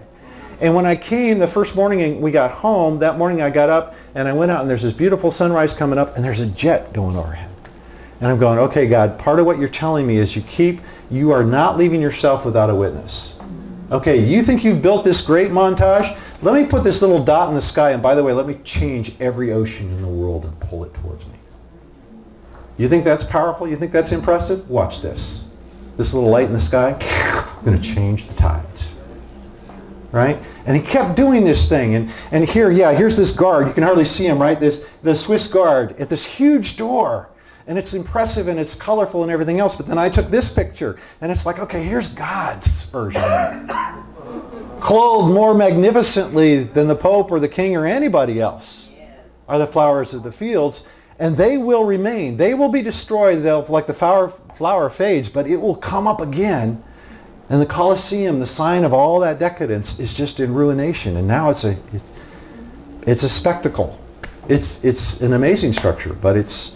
And when I came the first morning and we got home, that morning I got up and I went out and there's this beautiful sunrise coming up and there's a jet going overhead. And I'm going, okay, God, part of what you're telling me is you keep, you are not leaving yourself without a witness. Okay, you think you've built this great montage? Let me put this little dot in the sky, and by the way, let me change every ocean in the world and pull it towards me. You think that's powerful? You think that's impressive? Watch this. This little light in the sky, I'm going to change the tides. Right? And he kept doing this thing. And, and here, yeah, here's this guard. You can hardly see him, right? This, the Swiss guard at this huge door. And it's impressive and it's colorful and everything else. But then I took this picture and it's like, okay, here's God's version. Clothed more magnificently than the Pope or the King or anybody else are the flowers of the fields. And they will remain. They will be destroyed. They'll, like the flower, flower fades, but it will come up again. And the Colosseum, the sign of all that decadence, is just in ruination. And now it's a, it's, it's a spectacle. It's, it's an amazing structure, but it's,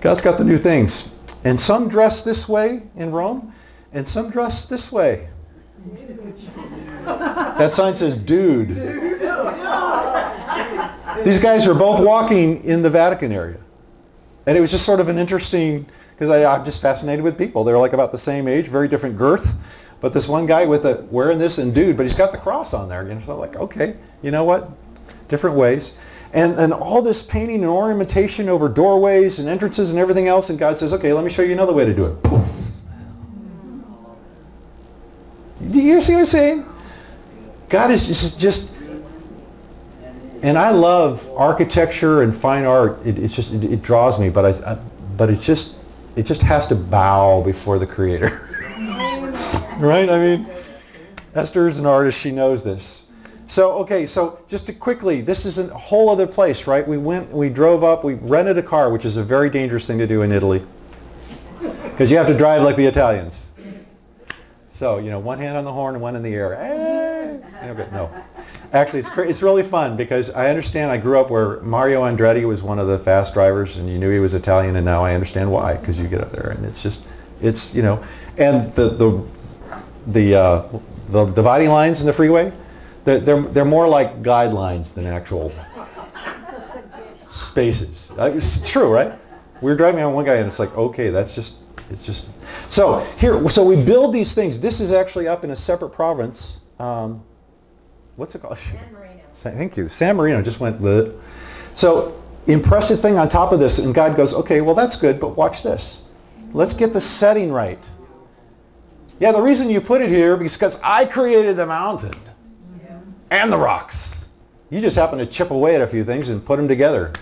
God's got the new things. And some dress this way in Rome, and some dress this way. That sign says dude. These guys are both walking in the Vatican area. And it was just sort of an interesting, because I'm just fascinated with people. They're like about the same age, very different girth. But this one guy with a, wearing this and dude, but he's got the cross on there. You know, so like, okay, you know what? Different ways. And, and all this painting and ornamentation over doorways and entrances and everything else. And God says, okay, let me show you another way to do it. Do you see what I'm saying? God is just, just and I love architecture and fine art. It, it's just, it, it, draws me, but I, I, but it just, it just has to bow before the Creator. right? I mean, Esther is an artist. She knows this. So, okay, so just to quickly, this is a whole other place, right? We went, we drove up, we rented a car, which is a very dangerous thing to do in Italy. Because you have to drive like the Italians. So, you know, one hand on the horn and one in the air. Hey! Okay, no. Actually, it's, it's really fun because I understand I grew up where Mario Andretti was one of the fast drivers and you knew he was Italian and now I understand why because you get up there and it's just, it's, you know, and the, the, the, uh, the dividing lines in the freeway, they're, they're, they're more like guidelines than actual spaces. It's true, right? We were driving on one guy and it's like, okay, that's just, it's just. So here, so we build these things. This is actually up in a separate province. Um, what's it called? San Marino. Thank you. San Marino just went, Bleh. so impressive thing on top of this, and God goes, okay, well that's good, but watch this. Let's get the setting right. Yeah, the reason you put it here is because I created the mountain and the rocks. You just happen to chip away at a few things and put them together.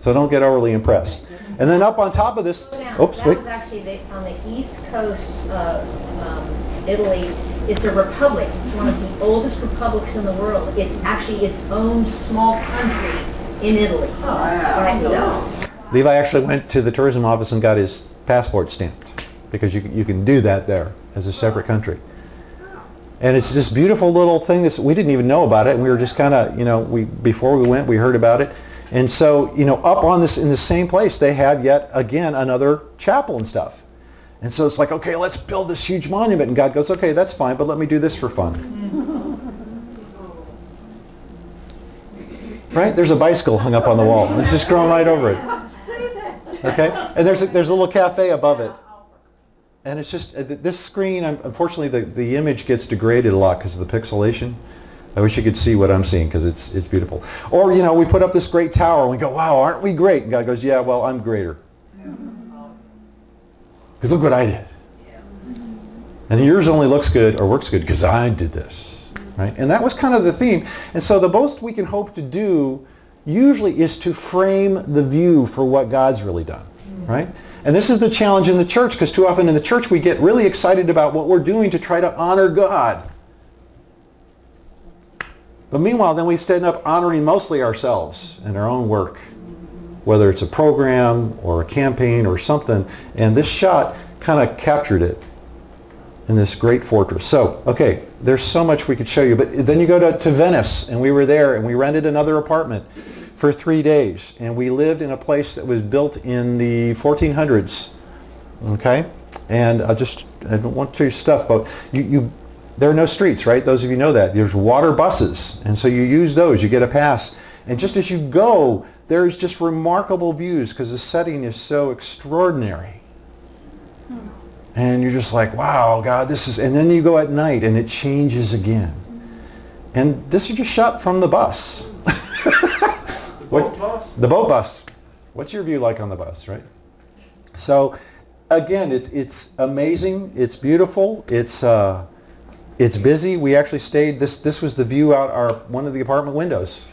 So don't get overly impressed. And then up on top of this, Now, oops, that wait. was actually the, on the east coast of um, Italy. It's a republic. It's one of the oldest republics in the world. It's actually its own small country in Italy. By itself. Levi actually went to the tourism office and got his passport stamped because you, you can do that there as a separate country. And it's this beautiful little thing that we didn't even know about it. We were just kind of, you know, we before we went, we heard about it. And so, you know, up on this in the same place, they have yet again another chapel and stuff. And so it's like, okay, let's build this huge monument. And God goes, okay, that's fine, but let me do this for fun. right? There's a bicycle hung up on the wall. It's just growing right over it. Okay? And there's a, there's a little cafe above it. And it's just, uh, th- this screen, un- unfortunately, the, the image gets degraded a lot because of the pixelation. I wish you could see what I'm seeing because it's, it's beautiful. Or, you know, we put up this great tower and we go, wow, aren't we great? And God goes, yeah, well, I'm greater. Because look what I did. And yours only looks good or works good because I did this. Right? And that was kind of the theme. And so the most we can hope to do usually is to frame the view for what God's really done. Right? And this is the challenge in the church because too often in the church we get really excited about what we're doing to try to honor God. But meanwhile, then we stand up honoring mostly ourselves and our own work, whether it's a program or a campaign or something. And this shot kind of captured it in this great fortress. So, okay, there's so much we could show you. But then you go to, to Venice, and we were there, and we rented another apartment for three days. And we lived in a place that was built in the 1400s. Okay? And I just, I don't want to show you stuff, but you, you, there are no streets, right? Those of you know that. There's water buses. And so you use those. You get a pass. And just as you go, there's just remarkable views because the setting is so extraordinary. Hmm. And you're just like, wow, God, this is, and then you go at night and it changes again. And this is just shot from the bus. What- Boat bus? The boat bus. What's your view like on the bus, right? So, again, it's, it's amazing. It's beautiful. It's, uh, it's busy. We actually stayed, this, this was the view out our, one of the apartment windows.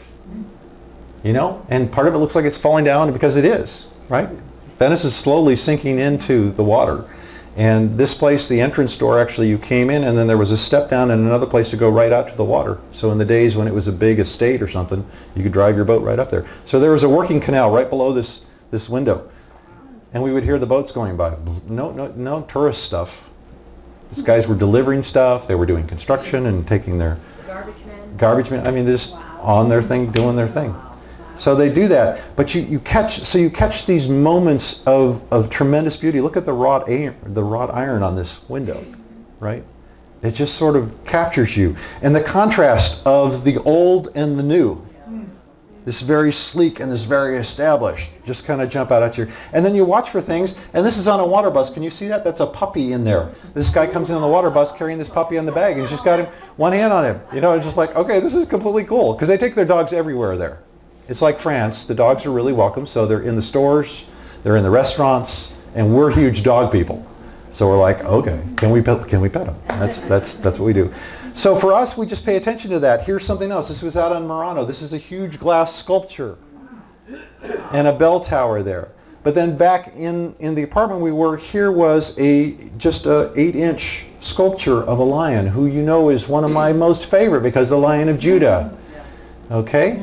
You know? And part of it looks like it's falling down because it is, right? Venice is slowly sinking into the water. And this place, the entrance door, actually you came in and then there was a step down and another place to go right out to the water. So in the days when it was a big estate or something, you could drive your boat right up there. So there was a working canal right below this, this window. And we would hear the boats going by. No, no, no tourist stuff. These guys were delivering stuff. They were doing construction and taking their The garbage men. garbage men. I mean, just on their thing, doing their thing. So they do that. But you, you catch, so you catch these moments of, of tremendous beauty. Look at the wrought iron, the wrought iron on this window, right? It just sort of captures you. And the contrast of the old and the new. This very sleek and this very established just kind of jump out at you. And then you watch for things, and this is on a water bus. Can you see that? That's a puppy in there. This guy comes in on the water bus carrying this puppy on the bag, and he's just got him one hand on him. You know, it's just like, okay, this is completely cool because they take their dogs everywhere there. It's like France. The dogs are really welcome, so they're in the stores, they're in the restaurants, and we're huge dog people. So we're like, okay, can we pet, can we pet them? That's that's that's what we do. So for us, we just pay attention to that. Here's something else. This was out on Murano. This is a huge glass sculpture and a bell tower there. But then back in, in the apartment we were, here was a just a eight inch sculpture of a lion who you know is one of my most favorite because the Lion of Judah. Okay?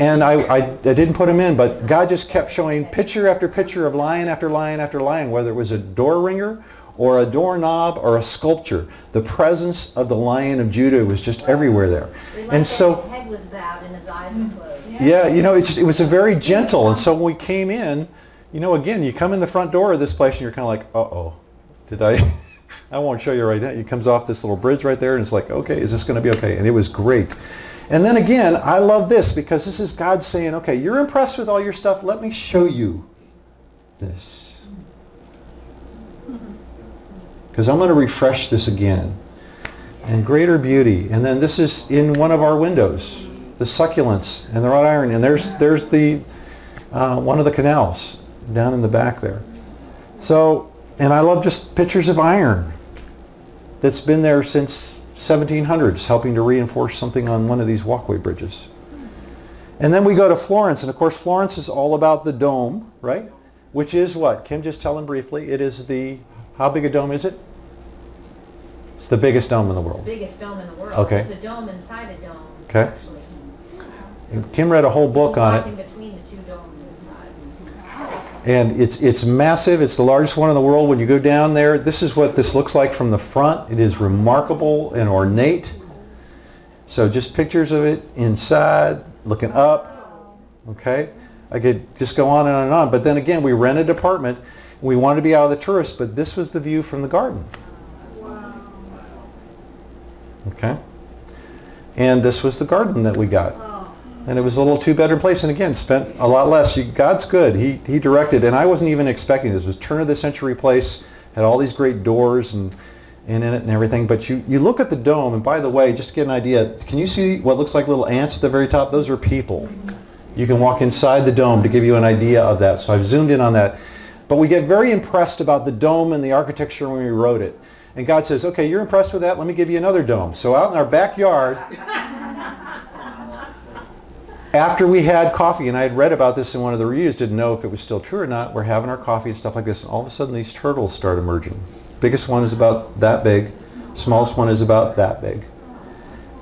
And I, I, I didn't put him in, but God just kept showing picture after picture of lion after lion after lion, whether it was a door ringer or a doorknob or a sculpture. The presence of the Lion of Judah was just everywhere there. And so, his head was bowed and his eyes were closed. yeah, you know, it's, it was a very gentle. And so when we came in, you know, again, you come in the front door of this place and you're kind of like, uh-oh, did I? I won't show you right now. It comes off this little bridge right there and it's like, okay, is this going to be okay? And it was great. And then again, I love this because this is God saying, okay, you're impressed with all your stuff. Let me show you this. Because I'm going to refresh this again. And greater beauty. And then this is in one of our windows, the succulents and the wrought iron. And there's, there's the, uh, one of the canals down in the back there. So, and I love just pictures of iron that's been there since 1700s, helping to reinforce something on one of these walkway bridges. And then we go to Florence, and of course Florence is all about the dome, right? Which is what? Kim, just tell him briefly. It is the, how big a dome is it? It's the biggest dome in the world. Biggest dome in the world. Okay. It's a dome inside a dome. Okay. Actually. And Kim read a whole book on it. between the two domes inside. And it's, it's massive. It's the largest one in the world. When you go down there, this is what this looks like from the front. It is remarkable and ornate. So just pictures of it inside, looking up. Okay? I could just go on and on and on. But then again, we rent a apartment. We wanted to be out of the tourists, but this was the view from the garden. Okay? And this was the garden that we got. And it was a little two-bedroom place. And again, spent a lot less. God's good. He, he directed. And I wasn't even expecting this. It was turn-of-the-century place. Had all these great doors and, and in it and everything. But you, you look at the dome. And by the way, just to get an idea, can you see what looks like little ants at the very top? Those are people. You can walk inside the dome to give you an idea of that. So I've zoomed in on that. But we get very impressed about the dome and the architecture when we wrote it. And God says, okay, you're impressed with that? Let me give you another dome. So out in our backyard, after we had coffee, and I had read about this in one of the reviews, didn't know if it was still true or not, we're having our coffee and stuff like this, and all of a sudden these turtles start emerging. Biggest one is about that big. Smallest one is about that big.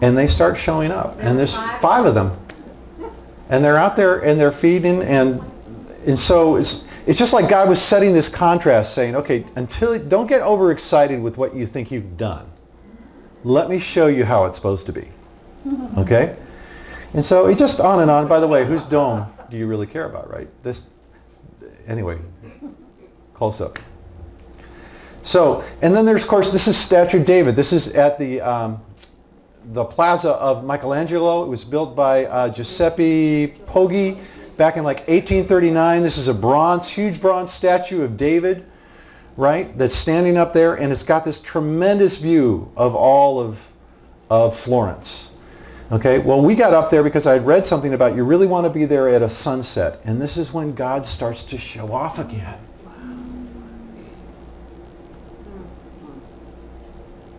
And they start showing up. And there's five of them. And they're out there and they're feeding and and so it's it's just like God was setting this contrast saying, okay, until don't get overexcited with what you think you've done. Let me show you how it's supposed to be. Okay? And so it just on and on. By the way, whose dome do you really care about, right? This anyway, close up. So, and then there's, of course, this is Statue of David. This is at the, um, the plaza of Michelangelo. It was built by uh, Giuseppe Poggi back in like 1839. This is a bronze, huge bronze statue of David, right, that's standing up there, and it's got this tremendous view of all of, of Florence. Okay, well, we got up there because I had read something about you really want to be there at a sunset, and this is when God starts to show off again.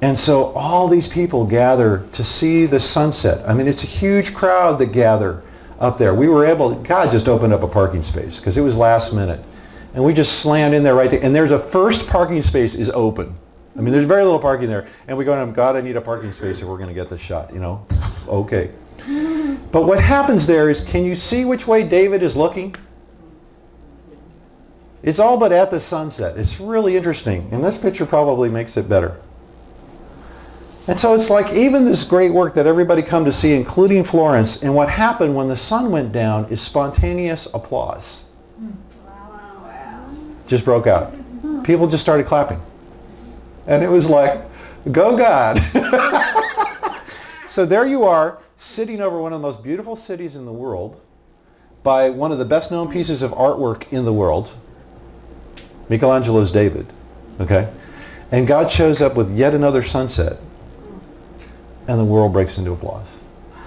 And so all these people gather to see the sunset. I mean, it's a huge crowd that gather up there. We were able, God just opened up a parking space because it was last minute. And we just slammed in there right there. And there's a first parking space is open. I mean, there's very little parking there. And we go to him, God, I need a parking space if we're going to get this shot, you know? Okay. But what happens there is, can you see which way David is looking? It's all but at the sunset. It's really interesting. And this picture probably makes it better. And so it's like even this great work that everybody come to see, including Florence, and what happened when the sun went down is spontaneous applause. Hmm. Just broke out. People just started clapping. And it was like, go God. so there you are, sitting over one of the most beautiful cities in the world by one of the best known pieces of artwork in the world, Michelangelo's David. Okay? And God shows up with yet another sunset and the world breaks into applause.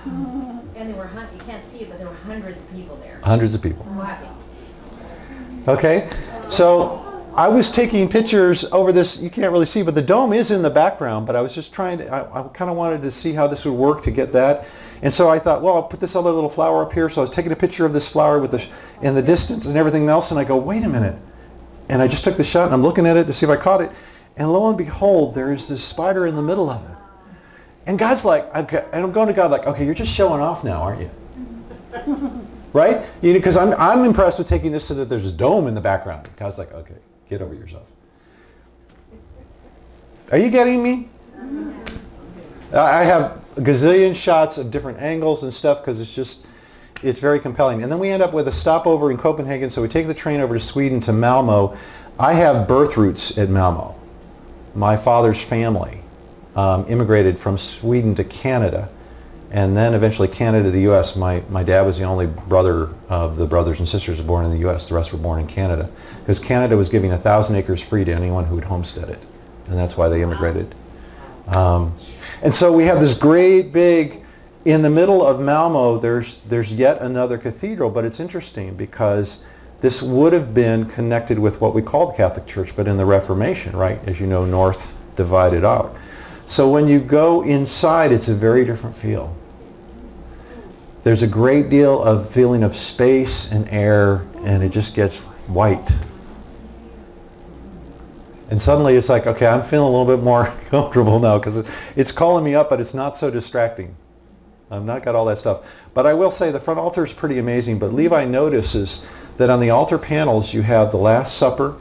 And there were, you can't see it, but there were hundreds of people there. Hundreds of people. Clapping. Okay? So I was taking pictures over this, you can't really see, but the dome is in the background, but I was just trying to, I, I kind of wanted to see how this would work to get that. And so I thought, well, I'll put this other little flower up here. So I was taking a picture of this flower with the, in the distance and everything else, and I go, wait a minute. And I just took the shot, and I'm looking at it to see if I caught it. And lo and behold, there is this spider in the middle of it. And God's like, okay, and I'm going to God like, okay, you're just showing off now, aren't you? right? You know, because I'm, I'm impressed with taking this so that there's a dome in the background. God's like, okay, get over yourself. Are you getting me? I have a gazillion shots of different angles and stuff because it's just, it's very compelling. And then we end up with a stopover in Copenhagen, so we take the train over to Sweden to Malmo. I have birth roots at Malmo. My father's family um, immigrated from Sweden to Canada and then eventually Canada the U.S. My, my dad was the only brother of the brothers and sisters born in the U.S. The rest were born in Canada because Canada was giving a thousand acres free to anyone who would homestead it. And that's why they immigrated. Um, and so we have this great big, in the middle of Malmo, there's, there's yet another cathedral, but it's interesting because this would have been connected with what we call the Catholic Church, but in the Reformation, right? As you know, North divided out. So when you go inside, it's a very different feel. There's a great deal of feeling of space and air, and it just gets white. And suddenly it's like, okay, I'm feeling a little bit more comfortable now because it's calling me up, but it's not so distracting. I've not got all that stuff. But I will say the front altar is pretty amazing. But Levi notices that on the altar panels you have the Last Supper,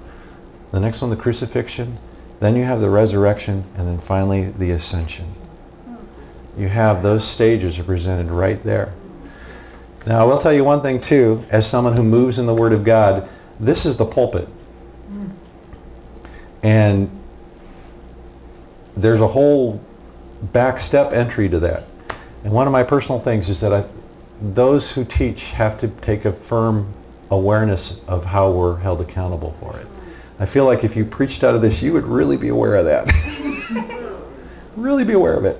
the next one the crucifixion, then you have the resurrection, and then finally the ascension. You have those stages are presented right there. Now I will tell you one thing too, as someone who moves in the Word of God, this is the pulpit. Hmm. And there's a whole back step entry to that. And one of my personal things is that I, those who teach have to take a firm awareness of how we're held accountable for it. I feel like if you preached out of this, you would really be aware of that. really be aware of it.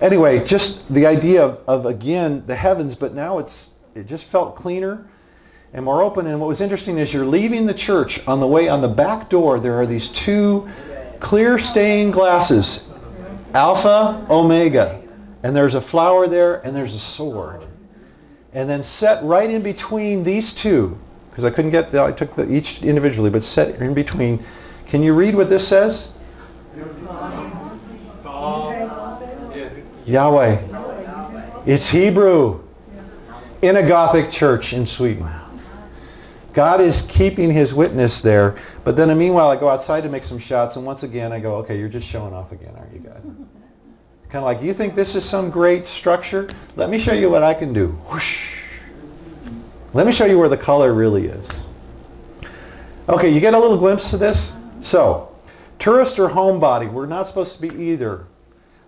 Anyway, just the idea of, of, again, the heavens, but now it's, it just felt cleaner and more open. And what was interesting is you're leaving the church on the way, on the back door, there are these two clear stained glasses, Alpha, Omega. And there's a flower there and there's a sword. And then set right in between these two, because I couldn't get, the, I took the, each individually, but set in between. Can you read what this says? Yahweh. It's Hebrew in a Gothic church in Sweden. God is keeping his witness there. But then meanwhile, I go outside to make some shots, and once again, I go, okay, you're just showing off again, aren't you, God? kind of like, you think this is some great structure? Let me show you what I can do. Whoosh. Let me show you where the color really is. Okay, you get a little glimpse of this? So, tourist or homebody, we're not supposed to be either.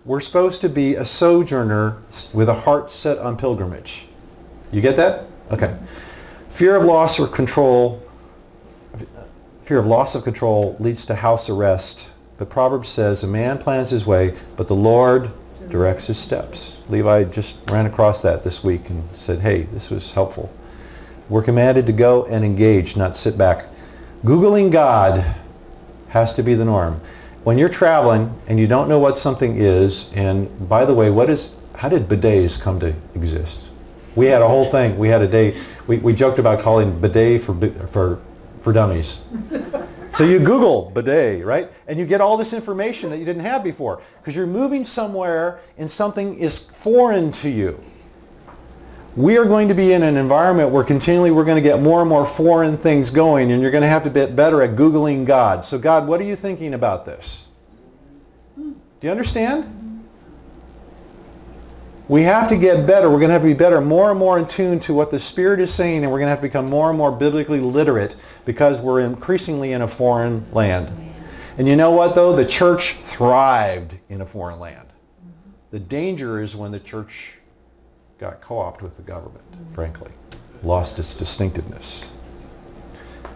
We're supposed to be a sojourner with a heart set on pilgrimage. You get that? Okay. Fear of loss or control, fear of loss of control leads to house arrest. The proverb says, a man plans his way, but the Lord directs his steps. Levi just ran across that this week and said, hey, this was helpful. We're commanded to go and engage, not sit back. Googling God has to be the norm. When you're traveling and you don't know what something is, and by the way, what is, how did bidets come to exist? We had a whole thing. We had a day we, we joked about calling bidet for, for, for dummies. so you Google bidet, right? And you get all this information that you didn't have before because you're moving somewhere and something is foreign to you. We are going to be in an environment where continually we're going to get more and more foreign things going and you're going to have to get better at Googling God. So God, what are you thinking about this? Do you understand? We have to get better. We're going to have to be better, more and more in tune to what the Spirit is saying, and we're going to have to become more and more biblically literate because we're increasingly in a foreign land. And you know what, though? The church thrived in a foreign land. The danger is when the church got co-opted with the government, frankly, lost its distinctiveness.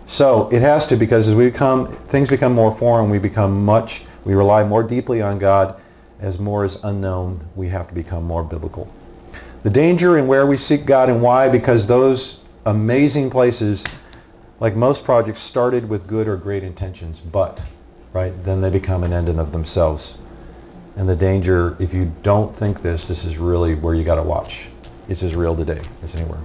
So it has to because as we become, things become more foreign, we become much, we rely more deeply on God as more is unknown, we have to become more biblical. The danger in where we seek God and why, because those amazing places, like most projects, started with good or great intentions, but, right, then they become an end in of themselves. And the danger, if you don't think this, this is really where you got to watch. It's as real today as anywhere.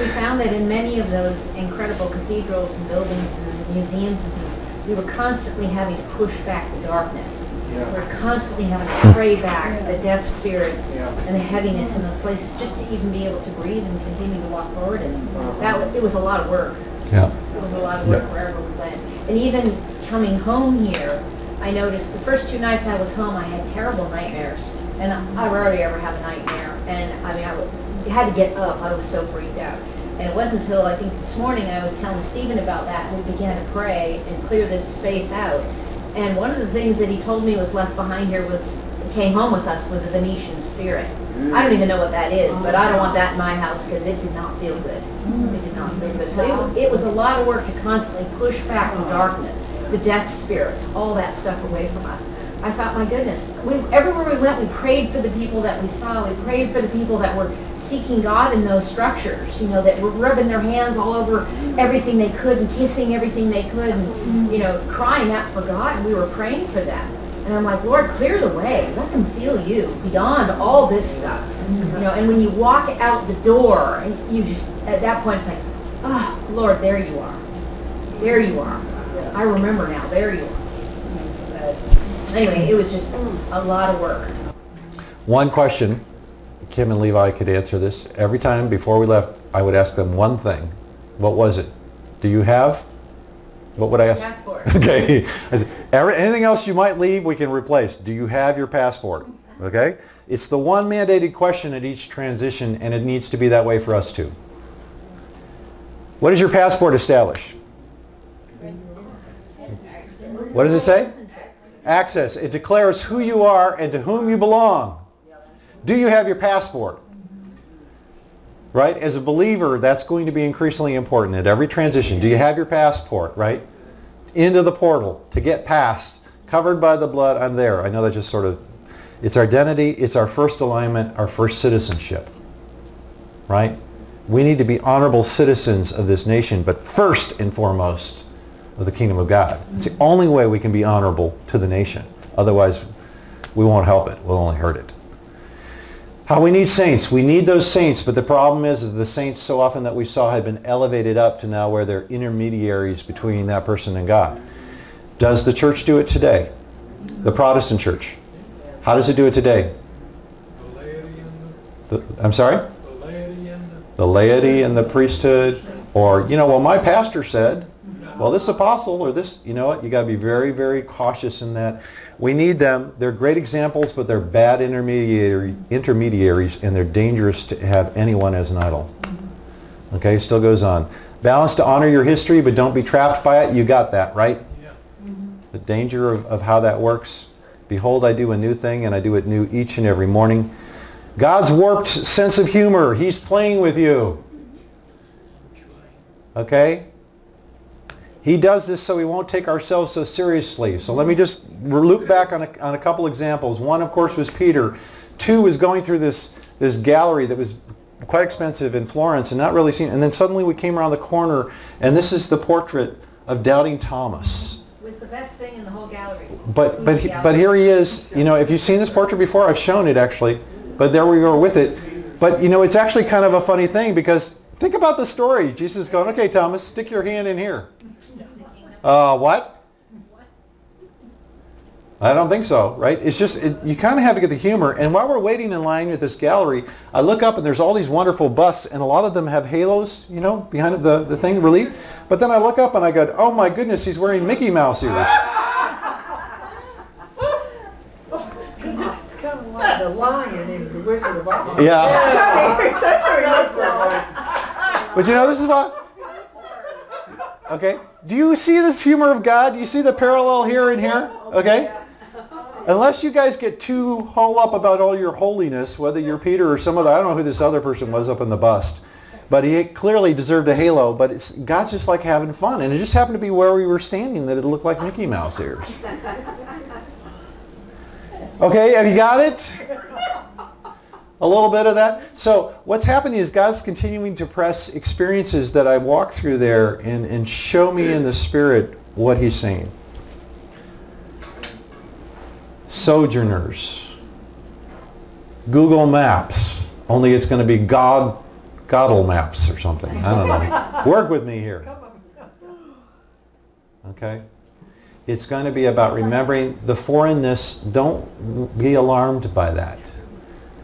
We found that in many of those incredible cathedrals and buildings and museums and things, we were constantly having to push back the darkness Yeah. We're constantly having hmm. to pray back the death spirits Yeah. and the heaviness in those places just to even be able to breathe and continue to walk forward. And uh-huh. that was, it was a lot of work. Yeah. It was a lot of work Yeah. wherever we went. And even coming home here, I noticed the first two nights I was home, I had terrible nightmares. And I rarely ever have a nightmare. And I mean, I had to get up. I was so freaked out. And it wasn't until I think this morning I was telling Stephen about that and we began to pray and clear this space out. And one of the things that he told me was left behind here was, came home with us, was a Venetian spirit. I don't even know what that is, but I don't want that in my house because it did not feel good. It did not feel good. So it, it was a lot of work to constantly push back the darkness, the death spirits, all that stuff away from us. I thought, my goodness, we, everywhere we went, we prayed for the people that we saw. We prayed for the people that were seeking God in those structures, you know, that were rubbing their hands all over everything they could and kissing everything they could and, mm-hmm. you know, crying out for God and we were praying for them. And I'm like, Lord, clear the way. Let them feel you beyond all this stuff. You know, and when you walk out the door and you just, at that point, it's like, oh, Lord, there you are. There you are. I remember now. There you are. But anyway, it was just a lot of work. One question, Kim and Levi could answer this. Every time before we left, I would ask them one thing. What was it? Do you have? What would I ask? Passport. Okay. I said, Anything else you might leave, we can replace. Do you have your passport? Okay? It's the one mandated question at each transition, and it needs to be that way for us too. What does your passport establish? What does it say? Access. It declares who you are and to whom you belong. Do you have your passport? Right? As a believer, that's going to be increasingly important at every transition. Do you have your passport, right? Into the portal to get past. Covered by the blood, I'm there. I know that just sort of, it's our identity, it's our first alignment, our first citizenship. Right? We need to be honorable citizens of this nation, but first and foremost of the kingdom of God. It's the only way we can be honorable to the nation. Otherwise, we won't help it. We'll only hurt it. How we need saints. We need those saints, but the problem is that the saints so often that we saw had been elevated up to now where they're intermediaries between that person and God. Does the church do it today? The Protestant church. How does it do it today? The I'm sorry? the, the laity and the, The laity and the priesthood, or, you know, well, my pastor said, well, this apostle or this, you know what, you got to be very, very cautious in that. We need them. They're great examples, but they're bad intermediary, intermediaries, and they're dangerous to have anyone as an idol. Okay, still goes on. Balance to honor your history, but don't be trapped by it. You got that, right? yeah. Mm-hmm. The danger of, of how that works. Behold, I do a new thing, and I do it new each and every morning. God's warped sense of humor. He's playing with you. Okay? He does this so we won't take ourselves so seriously. So let me just loop back on a, on a couple examples. One, of course, was Peter. Two was going through this, this gallery that was quite expensive in Florence and not really seen. And then suddenly we came around the corner, and this is the portrait of Doubting Thomas. was the best thing in the whole gallery. But but he- but here he is. You know, if you've seen this portrait before, I've shown it actually. But there we were with it. But you know, it's actually kind of a funny thing because think about the story. Jesus is going, "Okay, Thomas, stick your hand in here." Uh, what? I don't think so, right? It's just, it, you kind of have to get the humor. And while we're waiting in line at this gallery, I look up and there's all these wonderful busts and a lot of them have halos, you know, behind the, the thing, relief. But then I look up and I go, oh my goodness, he's wearing Mickey Mouse ears. It's kind of like the lion in the Wizard of Oz. Yeah. That's what he looks like. But you know, this is what, okay? Do you see this humor of God? Do you see the parallel here and here? Okay? Unless you guys get too hauled up about all your holiness, whether you're Peter or some other, I don't know who this other person was up in the bust, but he clearly deserved a halo, but it's, God's just like having fun. And it just happened to be where we were standing that it looked like Mickey Mouse ears. Okay, have you got it? A little bit of that. So what's happening is God's continuing to press experiences that I walk through there and, and show me in the spirit what he's saying. Sojourners. Google Maps. Only it's going to be God, Goddle Maps or something. I don't know. Work with me here. Okay? It's going to be about remembering the foreignness. Don't be alarmed by that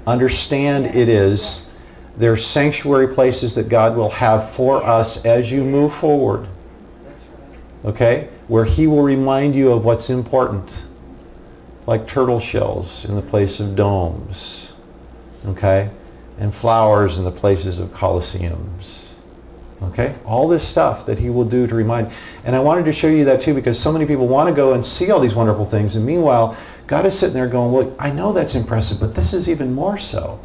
understand it is there are sanctuary places that God will have for us as you move forward. Okay? Where he will remind you of what's important. Like turtle shells in the place of domes. Okay? And flowers in the places of colosseums. Okay? All this stuff that he will do to remind. And I wanted to show you that too because so many people want to go and see all these wonderful things. And meanwhile, God is sitting there going, well, I know that's impressive, but this is even more so.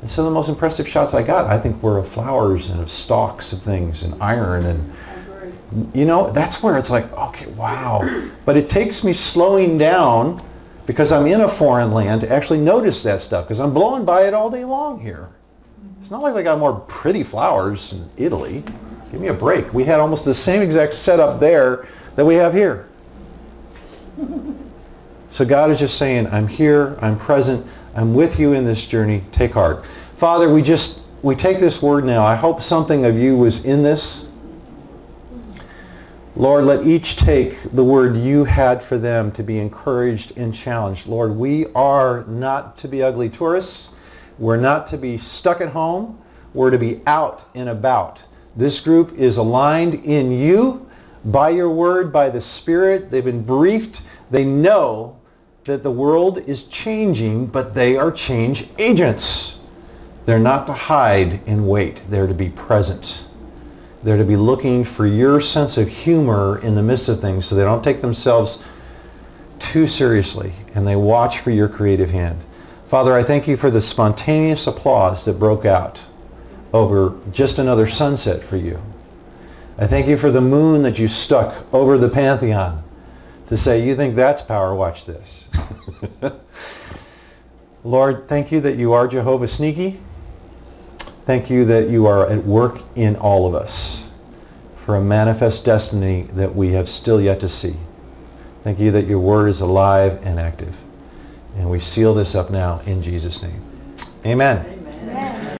And some of the most impressive shots I got, I think, were of flowers and of stalks of things and iron and, you know, that's where it's like, okay, wow. But it takes me slowing down because I'm in a foreign land to actually notice that stuff because I'm blowing by it all day long here. It's not like they got more pretty flowers in Italy. Give me a break. We had almost the same exact setup there that we have here. So God is just saying, I'm here, I'm present, I'm with you in this journey. Take heart. Father, we just, we take this word now. I hope something of you was in this. Lord, let each take the word you had for them to be encouraged and challenged. Lord, we are not to be ugly tourists. We're not to be stuck at home. We're to be out and about. This group is aligned in you by your word, by the Spirit. They've been briefed. They know that the world is changing, but they are change agents. They're not to hide and wait. They're to be present. They're to be looking for your sense of humor in the midst of things so they don't take themselves too seriously and they watch for your creative hand. Father, I thank you for the spontaneous applause that broke out over just another sunset for you. I thank you for the moon that you stuck over the Pantheon to say, you think that's power, watch this. Lord, thank you that you are Jehovah Sneaky. Thank you that you are at work in all of us for a manifest destiny that we have still yet to see. Thank you that your word is alive and active. And we seal this up now in Jesus' name. Amen.